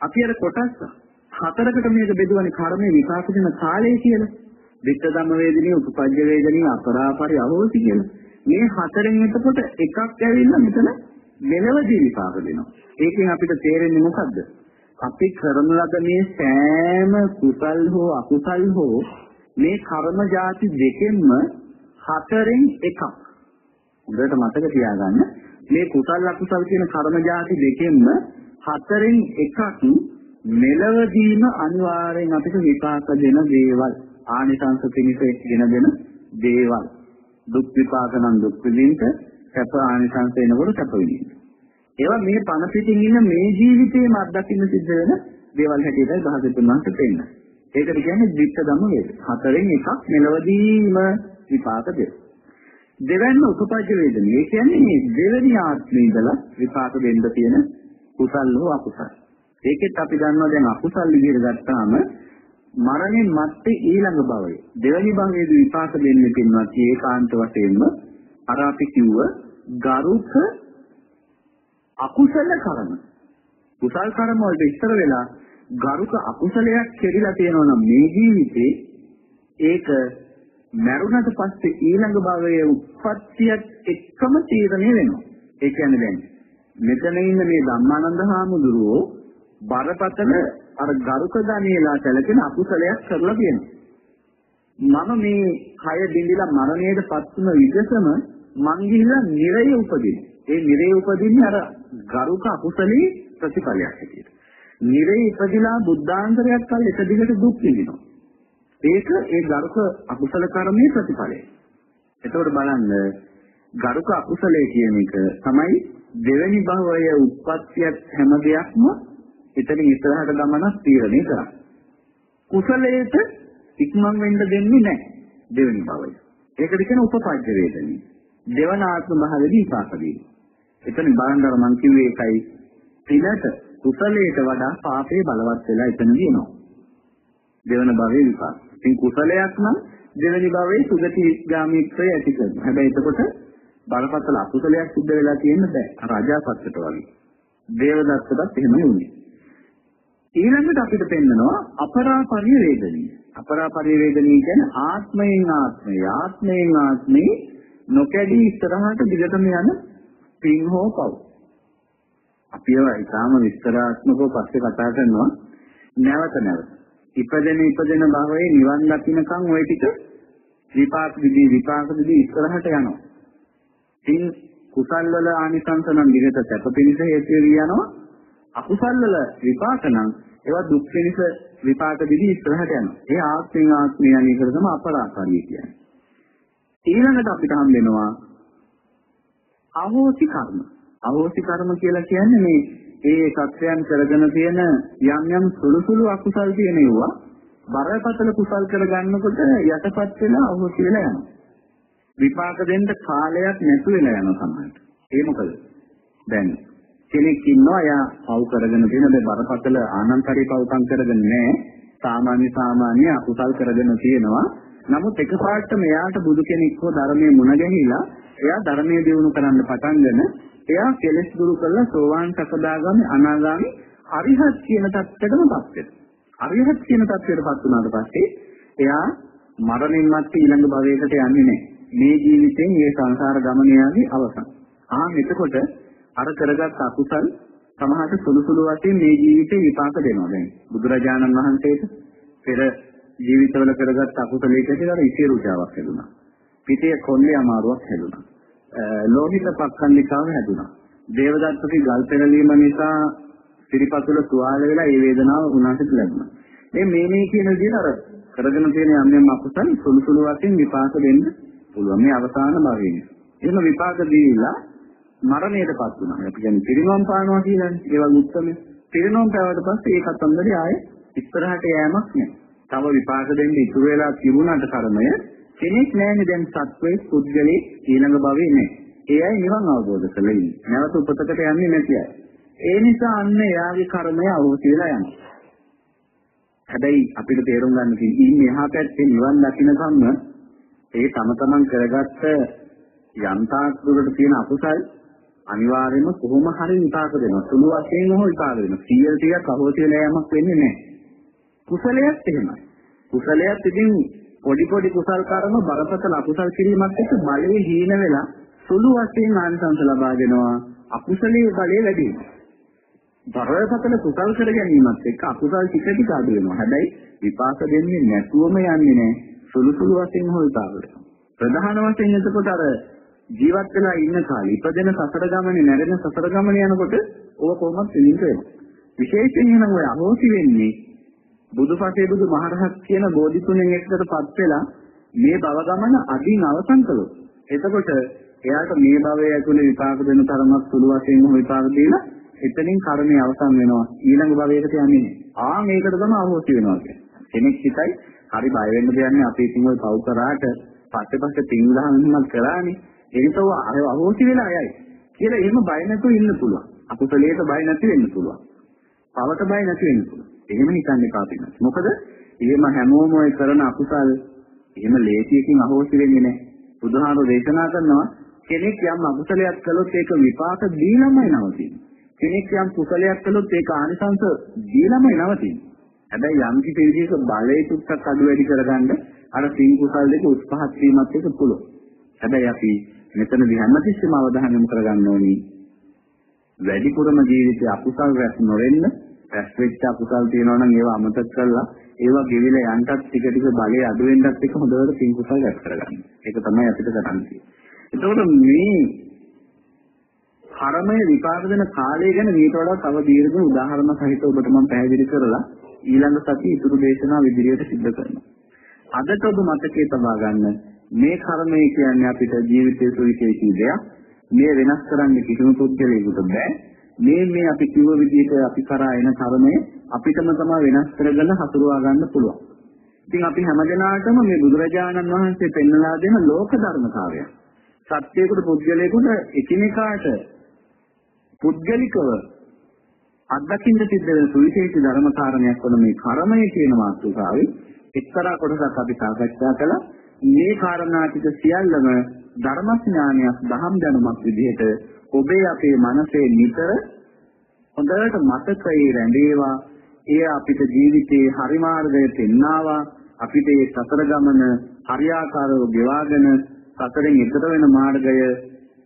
Speaker 3: අපි අර කොටස් හතරකට මේක බෙදුවනේ කර්මයේ විපාක දෙන කාලය කියලා. වික්ක ධම්ම වේදනීය උපපජ්ජ වේදනීය අපරාපරි අවෝසි කියලා. මේ හතරෙන් එතකොට එකක් ඇවිල්ලා මෙතන මෙලවදී විපාක දෙනවා. ඒකෙන් අපිට තේරෙන්නේ මොකද්ද? අපි කරන ලද මේ සෑම කුසල් හෝ අකුසල් හෝ මේ කර්ම જાති දෙකෙන්ම හතරෙන් එකක්. හොඳට මතක තියාගන්න. මේ කුසල් අකුසල් කියන කර්ම જાති දෙකෙන්ම හතරෙන් එකක් මෙලවදීම අනිවාර්යෙන් අපිට විපාක දෙන දේවල්. ආනිසංස පිණිස ගෙන දෙන දේවල්. දුක් විපාක නම් දුක් විඳින්න, සැප ආනිසංස එනකොට සැප විඳින්න. ඒවා මේ පණ පිටින් ඉන්න මේ ජීවිතේම අත්දකින්න සිද්ධ වෙන දේවල් හැටියටයි භාගතුන් වහන්සේ පෙන්නන්නේ. ඒකට කියන්නේ වික්ක ධම්ම වේද. හතරෙන් එකක් මෙලවදීම විපාක දෙන. දෙවැන්න උපපජ්ජ වේදන. ඒ කියන්නේ මේ දෙවෙනි ආත්මේ ඉඳලා විපාක දෙන්න තියෙන කුසල් හෝ අකුසල්. ඒකෙත් අපි දන්නවා දැන් අකුසල් විදිහට ගත්තාම මරණයෙන් මත්තේ ඊළඟ භවයේ දෙවෙනි භවයේදී විපාක දෙන්නේ පින්වත් ඒකාන්ත වශයෙන්ම අර අපි කිව්ව ගරුක අකුසල කර්ම කුසල් කර්ම වලට ඉස්සර වෙලා ගරුක අකුසලයක් කෙරිලා තියෙනවා නම් මේ ජීවිතේ ඒක මරුණට පස්සේ ඊළඟ භවයේ උත්පත්තියත් එක්කම තීරණය වෙනවා. ඒ කියන්නේ දැන් මෙතන ඉන්න මේ ධම්මානන්ද හාමුදුරුවෝ බරපතල අර ගරුක ගණේලා සැලකෙන අකුසලයක් කරලා තියෙනවා. මම මේ කය බිඳිලා මරණයට පත් වුණ විගසම මං ගිහිල්ලා නිරය උපදින. ඒ නිරය උපදින්නේ අර ගරුක අකුසලේ ප්‍රතිඵලයක් හැටියට. නිරේ ඉපදිලා බුද්ධාන්තරයක් කල් එක දිගට දුක් විඳිනවා. ඒක ඒ ගරුක අකුසල කර්මයේ ප්‍රතිඵලය. එතකොට බලන්න ගරුක අකුසලයේ කියන එක තමයි දෙවෙනි භවයේ උත්පත්තියක් හැම දෙයක්ම එතනින් ඉස්සරහට ගමනක් තීරණය කරන්නේ. කුසලයට ඉක්මන් වෙන්න දෙන්නේ නැහැ දෙවෙනි භවය. ඒකට කියන උපපජ්ජ වේදනී. දෙවන ආත්ම භාවයේදී විපාක දෙනවා. එතන බලන්න මම කිව්වේ ඒකයි පිනට කුසලයට වඩා පාපේ බලවත් වෙලා එතන දිනනවා. දෙවන භවයේ විපාක. ඉතින් කුසලයක් නම් දෙවෙනි භවයේ සුගති ගාමීත්වය ඇති කරනවා. හැබැයි එතකොට බලපතල අකුසලයක් සිද්ධ වෙලා තියෙන්න බෑ. අර අජාසත්තට වගේ. දේවදත්තටත් එහෙමයි වුනේ. ඊළඟට අපිට පෙන්නනවා අපරාපරිය වේදනීය. අපරාපරිය වේදනීය කියන්නේ ආත්මයෙන් ආත්මය, ආත්මයෙන් ආත්මේ නොකැඩී ඉස්සරහට දිගටම යන පින් හෝ පව්. අපි ඒවා ඊටාම විස්තරාත්මකව පස්සේ කතා කරනවා නැවත නැවත. ඉපදෙන ඉපදෙන භවයේ නිවන් දකින්නකම් ওই ටික විපාක විදී විපාක විදී ඉස්සරහට යනවා. පින් කුසල් වල ආනිසංස නම් විහෙත සැප පිණිස හේතු වෙවි යනවා. අකුසල් වල විපාක නම් ඒවා දුක් පිණිස විපාක විදී ඉස්සරහට යනවා. ඒ ආත්මෙන් ආත්මය අනිකර තමයි අපරාකාරී කියන්නේ. ඊළඟට අපිට හම් වෙනවා අහෝසි කර්ම. අහෝසි කර්ම කියලා කියන්නේ මේ ඒ සත්‍යයන් කරගෙන තියෙන යම් යම් සුළු සුළු අකුසල් තියෙන ඒවා බරපතල කුසල් කරගන්නකොට යටපත් වෙලා අහෝසි වෙලා යනවා. විපාක දෙන්න කාලයක් නැතු වෙලා යනවා සමහරට. ඒ මොකද? දැන් කෙනෙක් ඉන්නවා එයා පව් කරගෙන තියෙන මේ බරපතල ආනන්තරී පව්කම් කරගෙන නැහැ. සාමාන්‍ය සාමාන්‍ය අකුසල් කරගෙන තියෙනවා. නමුත් එකපාරට මෙයාට බුදු කෙනෙක් හෝ ධර්මයේ මුණ ගැහිලා එයා ධර්මයේ දියුණු කරන්න පටන්ගෙන එයා කෙලෙස් දුරු කරලා සෝවාන් සකදාගාමි අනාගාමි අරිහත් කියන தත්ත්වයටමපත් වෙනවා. අරිහත් කියන தත්ත්වයටපත් වුණාට පස්සේ එයා මරණින් මත්තේ ඊළඟ භවයකට යන්නේ නැහැ. මේ ජීවිතෙන් මේ සංසාර ගමන යන්නේ අවසන්. ආ එතකොට අර කරගත් අකුසල් සමහරට සුළු සුළු වශයෙන් මේ ජීවිතේ විපාක දෙනවා. දැන් බුදුරජාණන් වහන්සේට පෙර ජීවිතවල කරගත් අකුසලයකට අර ඉසිරුජාවක් හැදුනා. පිටේ කොල්ලේ අමාරුවක් හැදුනා. ලෝහිත පක්ඛන්දිකාව හැදුනා. දේවදත්තගේ ගල් පෙරලීම නිසා සිරිපතුල තුවාල වෙලා ඒ වේදනාව උනාට ලැබුණා. මේ මේ මේ කියන විදිහට අර කරගෙන තියෙන යම් යම් අකුසල් සුළු සුළු වශයෙන් විපාක දෙන්න පුළුවන්. මේ අවසාන භවයේ. එහෙම විපාක දීලා මරණයටපත් වුණා. අපි කියන්නේ පිරිනොම් පානවා කියලානේ. ඒ වගේ උත්සමය. පිරිනොම් පෑවට පස්සේ ඒ කතන්දරේ ආයේ ඉස්සරහට යෑමක් නෑ. තව විපාක දෙන්න ඉතුරු වෙලා තිබුණාට කර්මය කෙනෙක් නෑනේ දැන් සත්වයේ පුද්ගලෙක් ඊළඟ භවයේ නෑ. ඒ අය නිවන් අවබෝධ කරලා ඉන්නේ. නැවත උපතකට යන්නේ නැති අය. ඒ නිසා අන්න එයාගේ කර්මය අවුති වෙලා යනවා. හැබැයි අපිට තේරුම් ගන්න තියෙන්නේ ඉන්නේ එහා පැත්තේ නිවන් දකින්නකම්ම ඒ තම තමන් කරගත්ත යන්තාක් දුරට තියෙන අකුසල් අනිවාර්යයෙන්ම කොහොම හරි විපාක දෙනවා. සුළු වශයෙන් හෝ විපාක දෙනවා. 100 100ක් අහෝසි වෙලා යamak වෙන්නේ නැහැ. කුසලයක් එහෙමයි. කුසලයක් ඉතින් පොඩි පොඩි කුසල් කර්ම බරපතල අකුසල් කිරීමත් එක්ක බලයේ හීන වෙලා සුළු වශයෙන් ආනිසංස ලබා දෙනවා. අකුසලයේ බලය වැඩි වෙනවා. බරපතල කුසල් කර ගැනීමත් එක්ක අකුසල් ටික ටික අඩු වෙනවා. හැබැයි විපාක දෙන්නේ නැතුවම යන්නේ නැහැ. සුළු සුළු වශයෙන් හෝ විපාක දෙනවා. ප්‍රධාන වශයෙන් එතකොට අර ජීවත් වෙලා ඉන්න කාලේ ඉපදෙන සසර ගමනේ නැරෙන සසර ගමනේ යනකොට ඕක කොහොමද පිළිඳ වෙන්නේ. විශේෂයෙන් නම් ඔය අහෝසි වෙන්නේ බුදුපසේ බුදු මහරහත් කියන බෝධි තුනෙන් එකකටපත් වෙලා මේ භව ගමන අදින් අවසන් කළොත් එතකොට එයාට මේ භවයේ ඇතුලේ විපාක දෙන තරමක් සුළු වශයෙන් විපාක දීලා එතනින් කර්මය අවසන් වෙනවා ඊළඟ භවයකට යන්නේ නැහැ. ආ මේකට තමයි අහෝසි වෙනවා කියන්නේ. කෙනෙක් හිතයි හරි බය වෙන්න දෙන්නේ අපි ඉතින් ওই පව් කරාට පස්සේ පස්සේ පින් දහම්මක් කරානේ ඒකව අහෝසි වෙලා යයි කියලා එහෙම බය නැතුව ඉන්න පුළුවන්. අකුසලයට බය නැති වෙන්න පුළුවන්. පවට බය නැති වෙන්න පුළුවන්. එහෙම හිතන්න එපා පින්න. මොකද එහෙම හැමෝම ඔය කරන අකුසල් එහෙම ලේසියකින් අහෝසි වෙන්නේ නැහැ. බුදුහාමුදුරෝ දේශනා කරනවා කෙනෙක් යම් අකුසලයක් කළොත් ඒක විපාක දීලාමයි නවතින්නේ. කෙනෙක් යම් කුසලයක් කළොත් ඒක ආනිසංස දීලාමයි නවතින්නේ. හැබැයි යම් කිසි විදිහක බලයේ තුත්තක් අඩු වැඩි කරගන්න අර සිං කුසල් දෙක උත්පහත් වීමත් එක පුළුවන්. හැබැයි අපි මෙතනදී හැමතිස්සෙම අවධානය යොමු කරගන්න ඕනි වැඩිපුරම ජීවිතයේ අකුසල් රැස් නොවෙන්න රැස් වෙච්ච අකුසල් තියෙනවා නම් ඒවා අමතක කරලා ඒවා ගෙවිලා යන්නත් ටික ටික බලය අඩු වෙන්නත් එක හොඳට පින් කුසල් රැස් කරගන්න. ඒක තමයි අපිට කරන්න තියෙන්නේ. එතකොට මේ කර්මය විපාක දෙන කාලය ගැන ඊට වඩා තව දීර්ඝ උදාහරණ සහිත ඔබට මම පැහැදිලි කරලා ඊළඟ සතිය ඉතුරු දේශනා විදිහට සිද්ධ කරනවා. අදට ඔබ මතකයේ තබා ගන්න මේ කර්මය කියන්නේ අපිට ජීවිතයේ සුවිශේෂී දෙයක්. මේ වෙනස් කරන්න කිසිම පුද්ගලයෙකුට බෑ. මේ මේ අපි කිව්ව විදිහට අපි කරා එන කර්මය අපිටම තමයි වෙනස් කරගෙන හසුරුවා ගන්න පුළුවන්. ඉතින් අපි හැමදෙනාටම මේ බුදුරජාණන් වහන්සේ පෙන්වලා දෙන ලෝක ධර්මතාවය. සත්‍යයකට පුද්ගලයෙකුට එකිනෙකාට පුද්ගලිකව අත්දකින්න සිද්ධ වෙන සුවිශේෂී ධර්ම කාරණයක් වන මේ කර්මය කියන මාතෘකාවේ එක්තරා කොටසක් අපි සාකච්ඡා කළා. මේ කාරණා ටික සියල්ලම ධර්මඥානයක් දහම් දැනුමක් විදිහට ඔබේ අපේ මනසේ නිතර හොඳට මතකයේ රැඳේවා. එය අපිට ජීවිතයේ හරි මාර්ගය පෙන්නාවා. අපිට මේ සතර ගමන හරියාකාරව ගෙවාගෙන සතරෙන් එතර වෙන මාර්ගය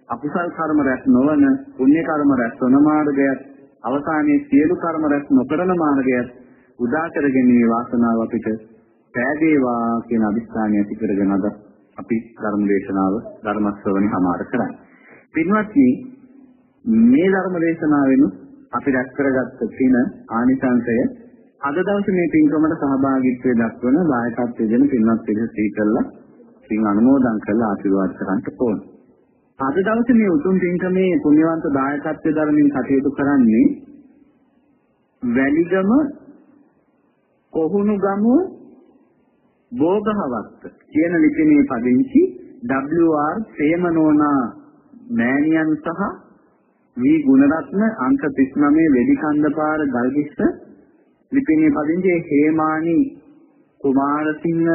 Speaker 3: අකුසල් කර්ම රැස් නොවන පුණ්‍ය කර්ම රැස් වන මාර්ගයත් අවසානයේ සියලු කර්ම රැස් නොකරන මාර්ගයත් උදා කරගෙන වාසනාව අපිට පෑදේවා කියන අදිස්ථානය ඇති කරගෙන අද අපි ධර්ම දේශනාව ධර්ම ශ්‍රවණේ හමාර කරන්නේ. පින්වත්නි මේ ධර්ම දේශනාවෙන් අපි රැස් කරගත්ත පින ආනිසංසය අද දවසේ මේ පින්කමට සහභාගීත්වයේ දක්වන දායකත්වයේ දෙන පින්වත් පිරිස සීකරලා පින් අනුමෝදන් කරලා ආශිර්වාද කරන්න ඕන. අද දවසේ මේ උතුම් පින්කමේ පුණ්‍යවන්ත දායකත්වයේ ධර්මින් කටයුතු කරන්නේ වැලිගම කොහුණු ගමුව භෝගහවත්ත කියන ලිපිනේ පදිංචි WR සේමනෝනා මෑණියන් සහ වී ගුණරත්න අංක 39 වෙදිකන්දපාර ගල්කිස්ස ලිපිනේ පදිංචි හේමානි කුමාරසිංහ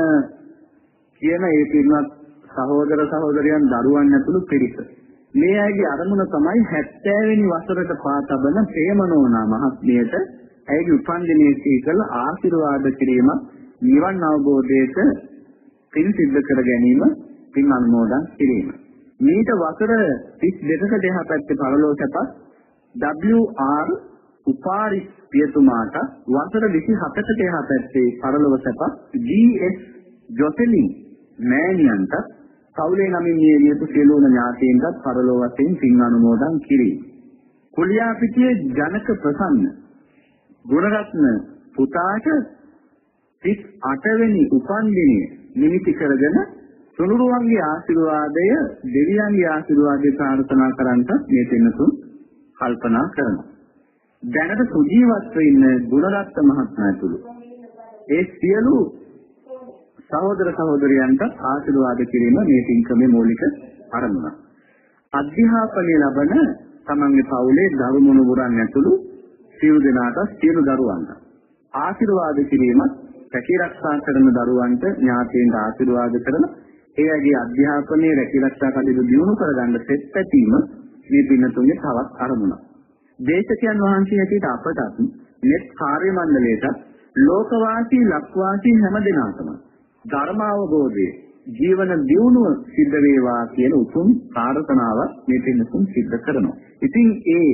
Speaker 3: කියන ඒ පින්වත් සහෝදර සහෝදරියන් දරුවන් ඇතුළු පිරිස. මේ අයගේ අරමුණ තමයි 70 වෙනි වසරට පා තබන ප්‍රේමනෝනා මහත්මියට ඇයගේ උපන්දිනයේ සීකල ආශිර්වාද කිරීමක් නිවන් අවබෝධයට පින් සිද්ධ කර ගැනීම පින් අනුමෝදන් කිරීම. මේට වසර 32කට එහා පැත්තේ පරලෝකපත් WR උපාරිස් පියතුමාට වසර 27කට එහා පැත්තේ පරලොව සැප GS ජොසෙලින් මෑණියන්ට පවුලේ නමින් මිය ගියපු සියලුම ඥාතීන්ටත් පරලොව වශයෙන් පින් අනුමෝදන් කිරීම. කුලියාපිටියේ ජනක ප්‍රසන්න ගුණරත්න පුතාට 38 වෙනි උපන්දිනය නිමිති කරගෙන සුනුරුවන්ගේ ආශිර්වාදය දෙවියන්ගේ ආශිර්වාදය ප්‍රාර්ථනා කරන්ට මේ පින්නතුන් කල්පනා කරනවා. දැනට සුජීවත්ව ඉන්න ගුණරත්න මහත්මයා ඇතුළු ඒ සියලු සහෝදර සහෝදරියන්ට ආශිර්වාද කිරීම මේ පින්කමේ මූලික අරමුණ. අධ්‍යාපනය ලබන තමන්ගේ පවුලේ දරුමුණුවරන් ඇතුළු සියලු දෙනාට සියලු දරුවන්ට ආශිර්වාද කිරීමත් රැකී ආරක්ෂා කරන දරුවන්ට ඥාතීන්ට ආශිර්වාද කරන ඒ අයගේ අධ්‍යාපනයේ රැකී ආරක්ෂා කටයුතු දියුණු කරගන්න සෙත් පැතීම මේ පින්නතුන්ගේ තවත් අරමුණක්. දේශකයන් වහන්සේ හැටියට අපටත් net කාර්ය මණ්ඩලයට ලෝකවාසී ලක්වාසී හැම දෙනාටම ධර්ම අවබෝධයේ ජීවන දියුණුව සිද්ධ වේවා කියන උතුම් ප්‍රාර්ථනාව මේ පින්නතුන් සිද්ධ කරනවා. ඉතින් ඒ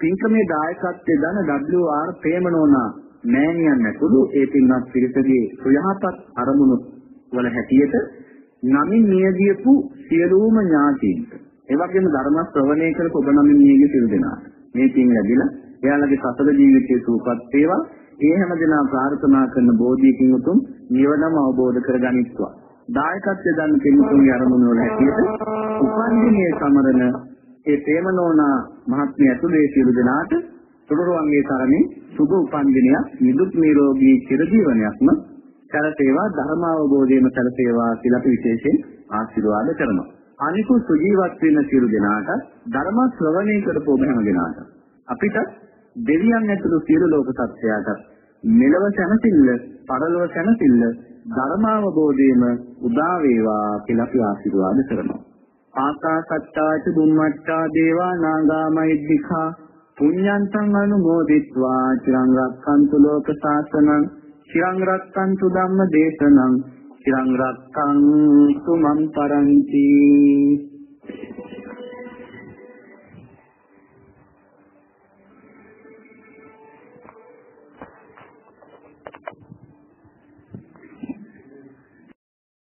Speaker 3: පින්කමේ දායකත්වයේ දන WR ප්‍රේමනෝනා මෑණියන් ඇතුළු ඒ පින්වත් පිරිසගේ සුයහපත් අරමුණු වල හැටියට නමින් නියදියපු සියලුම ඥාතීන්ට. ඒ වගේම ධර්ම ශ්‍රවණය කරපු ඔබ නමින් නියගිය සියලු දෙනාට මේ පින් ලැබිලා එයාලගේ සසල ජීවිතයේ සූපත් වේවා. ඒ හැම දෙනා ප්‍රාර්ථනා කරන බෝධියකින් උතුම් නිවනම අවබෝධ කරගනිත්වා. දායකත්වයෙන් දන්න කෙනෙකුගේ අරමුණු වල හැටියට උපන්දිනේ සමරන ඒ ප්‍රේමනෝනා මහත්මිය ඇතුළු ඒ සියලු දෙනාට සුබරුවන්ගේ තරමින් සුබ උපන්දිනයක් නිදුක් නිරෝගී චිරජීවනයක්ම සැලසේවා ධර්ම අවබෝධයම සැලසේවා කියලා අපි විශේෂයෙන් ආශිර්වාද කරනවා. අනිකුත් සුජීවත් වෙන සියලු දෙනාට ධර්ම ශ්‍රවණය කරපු ඔබ හැම දෙනාට අපිට දෙවියන් ඇතුළු සියලු ලෝක සත්‍යයට මෙලව සැනසෙල්ල, පරලොව සැනසෙල්ල ධර්මාවබෝධයම උදා වේවා කියලා අපි ආශිර්වාද කරනවා. ආකාසත්තාච බුම්මත්තා දේවා නාගා මහිද්దికා පුඤ්ඤන්තං අනුමෝදිත්වා. චිරං රක්ඛන්තු ලෝක සාසනං චිරං රක්ඛන්තු ධම්ම දේශනං චිරං රක්ඛන්තු මම් පරන්ති.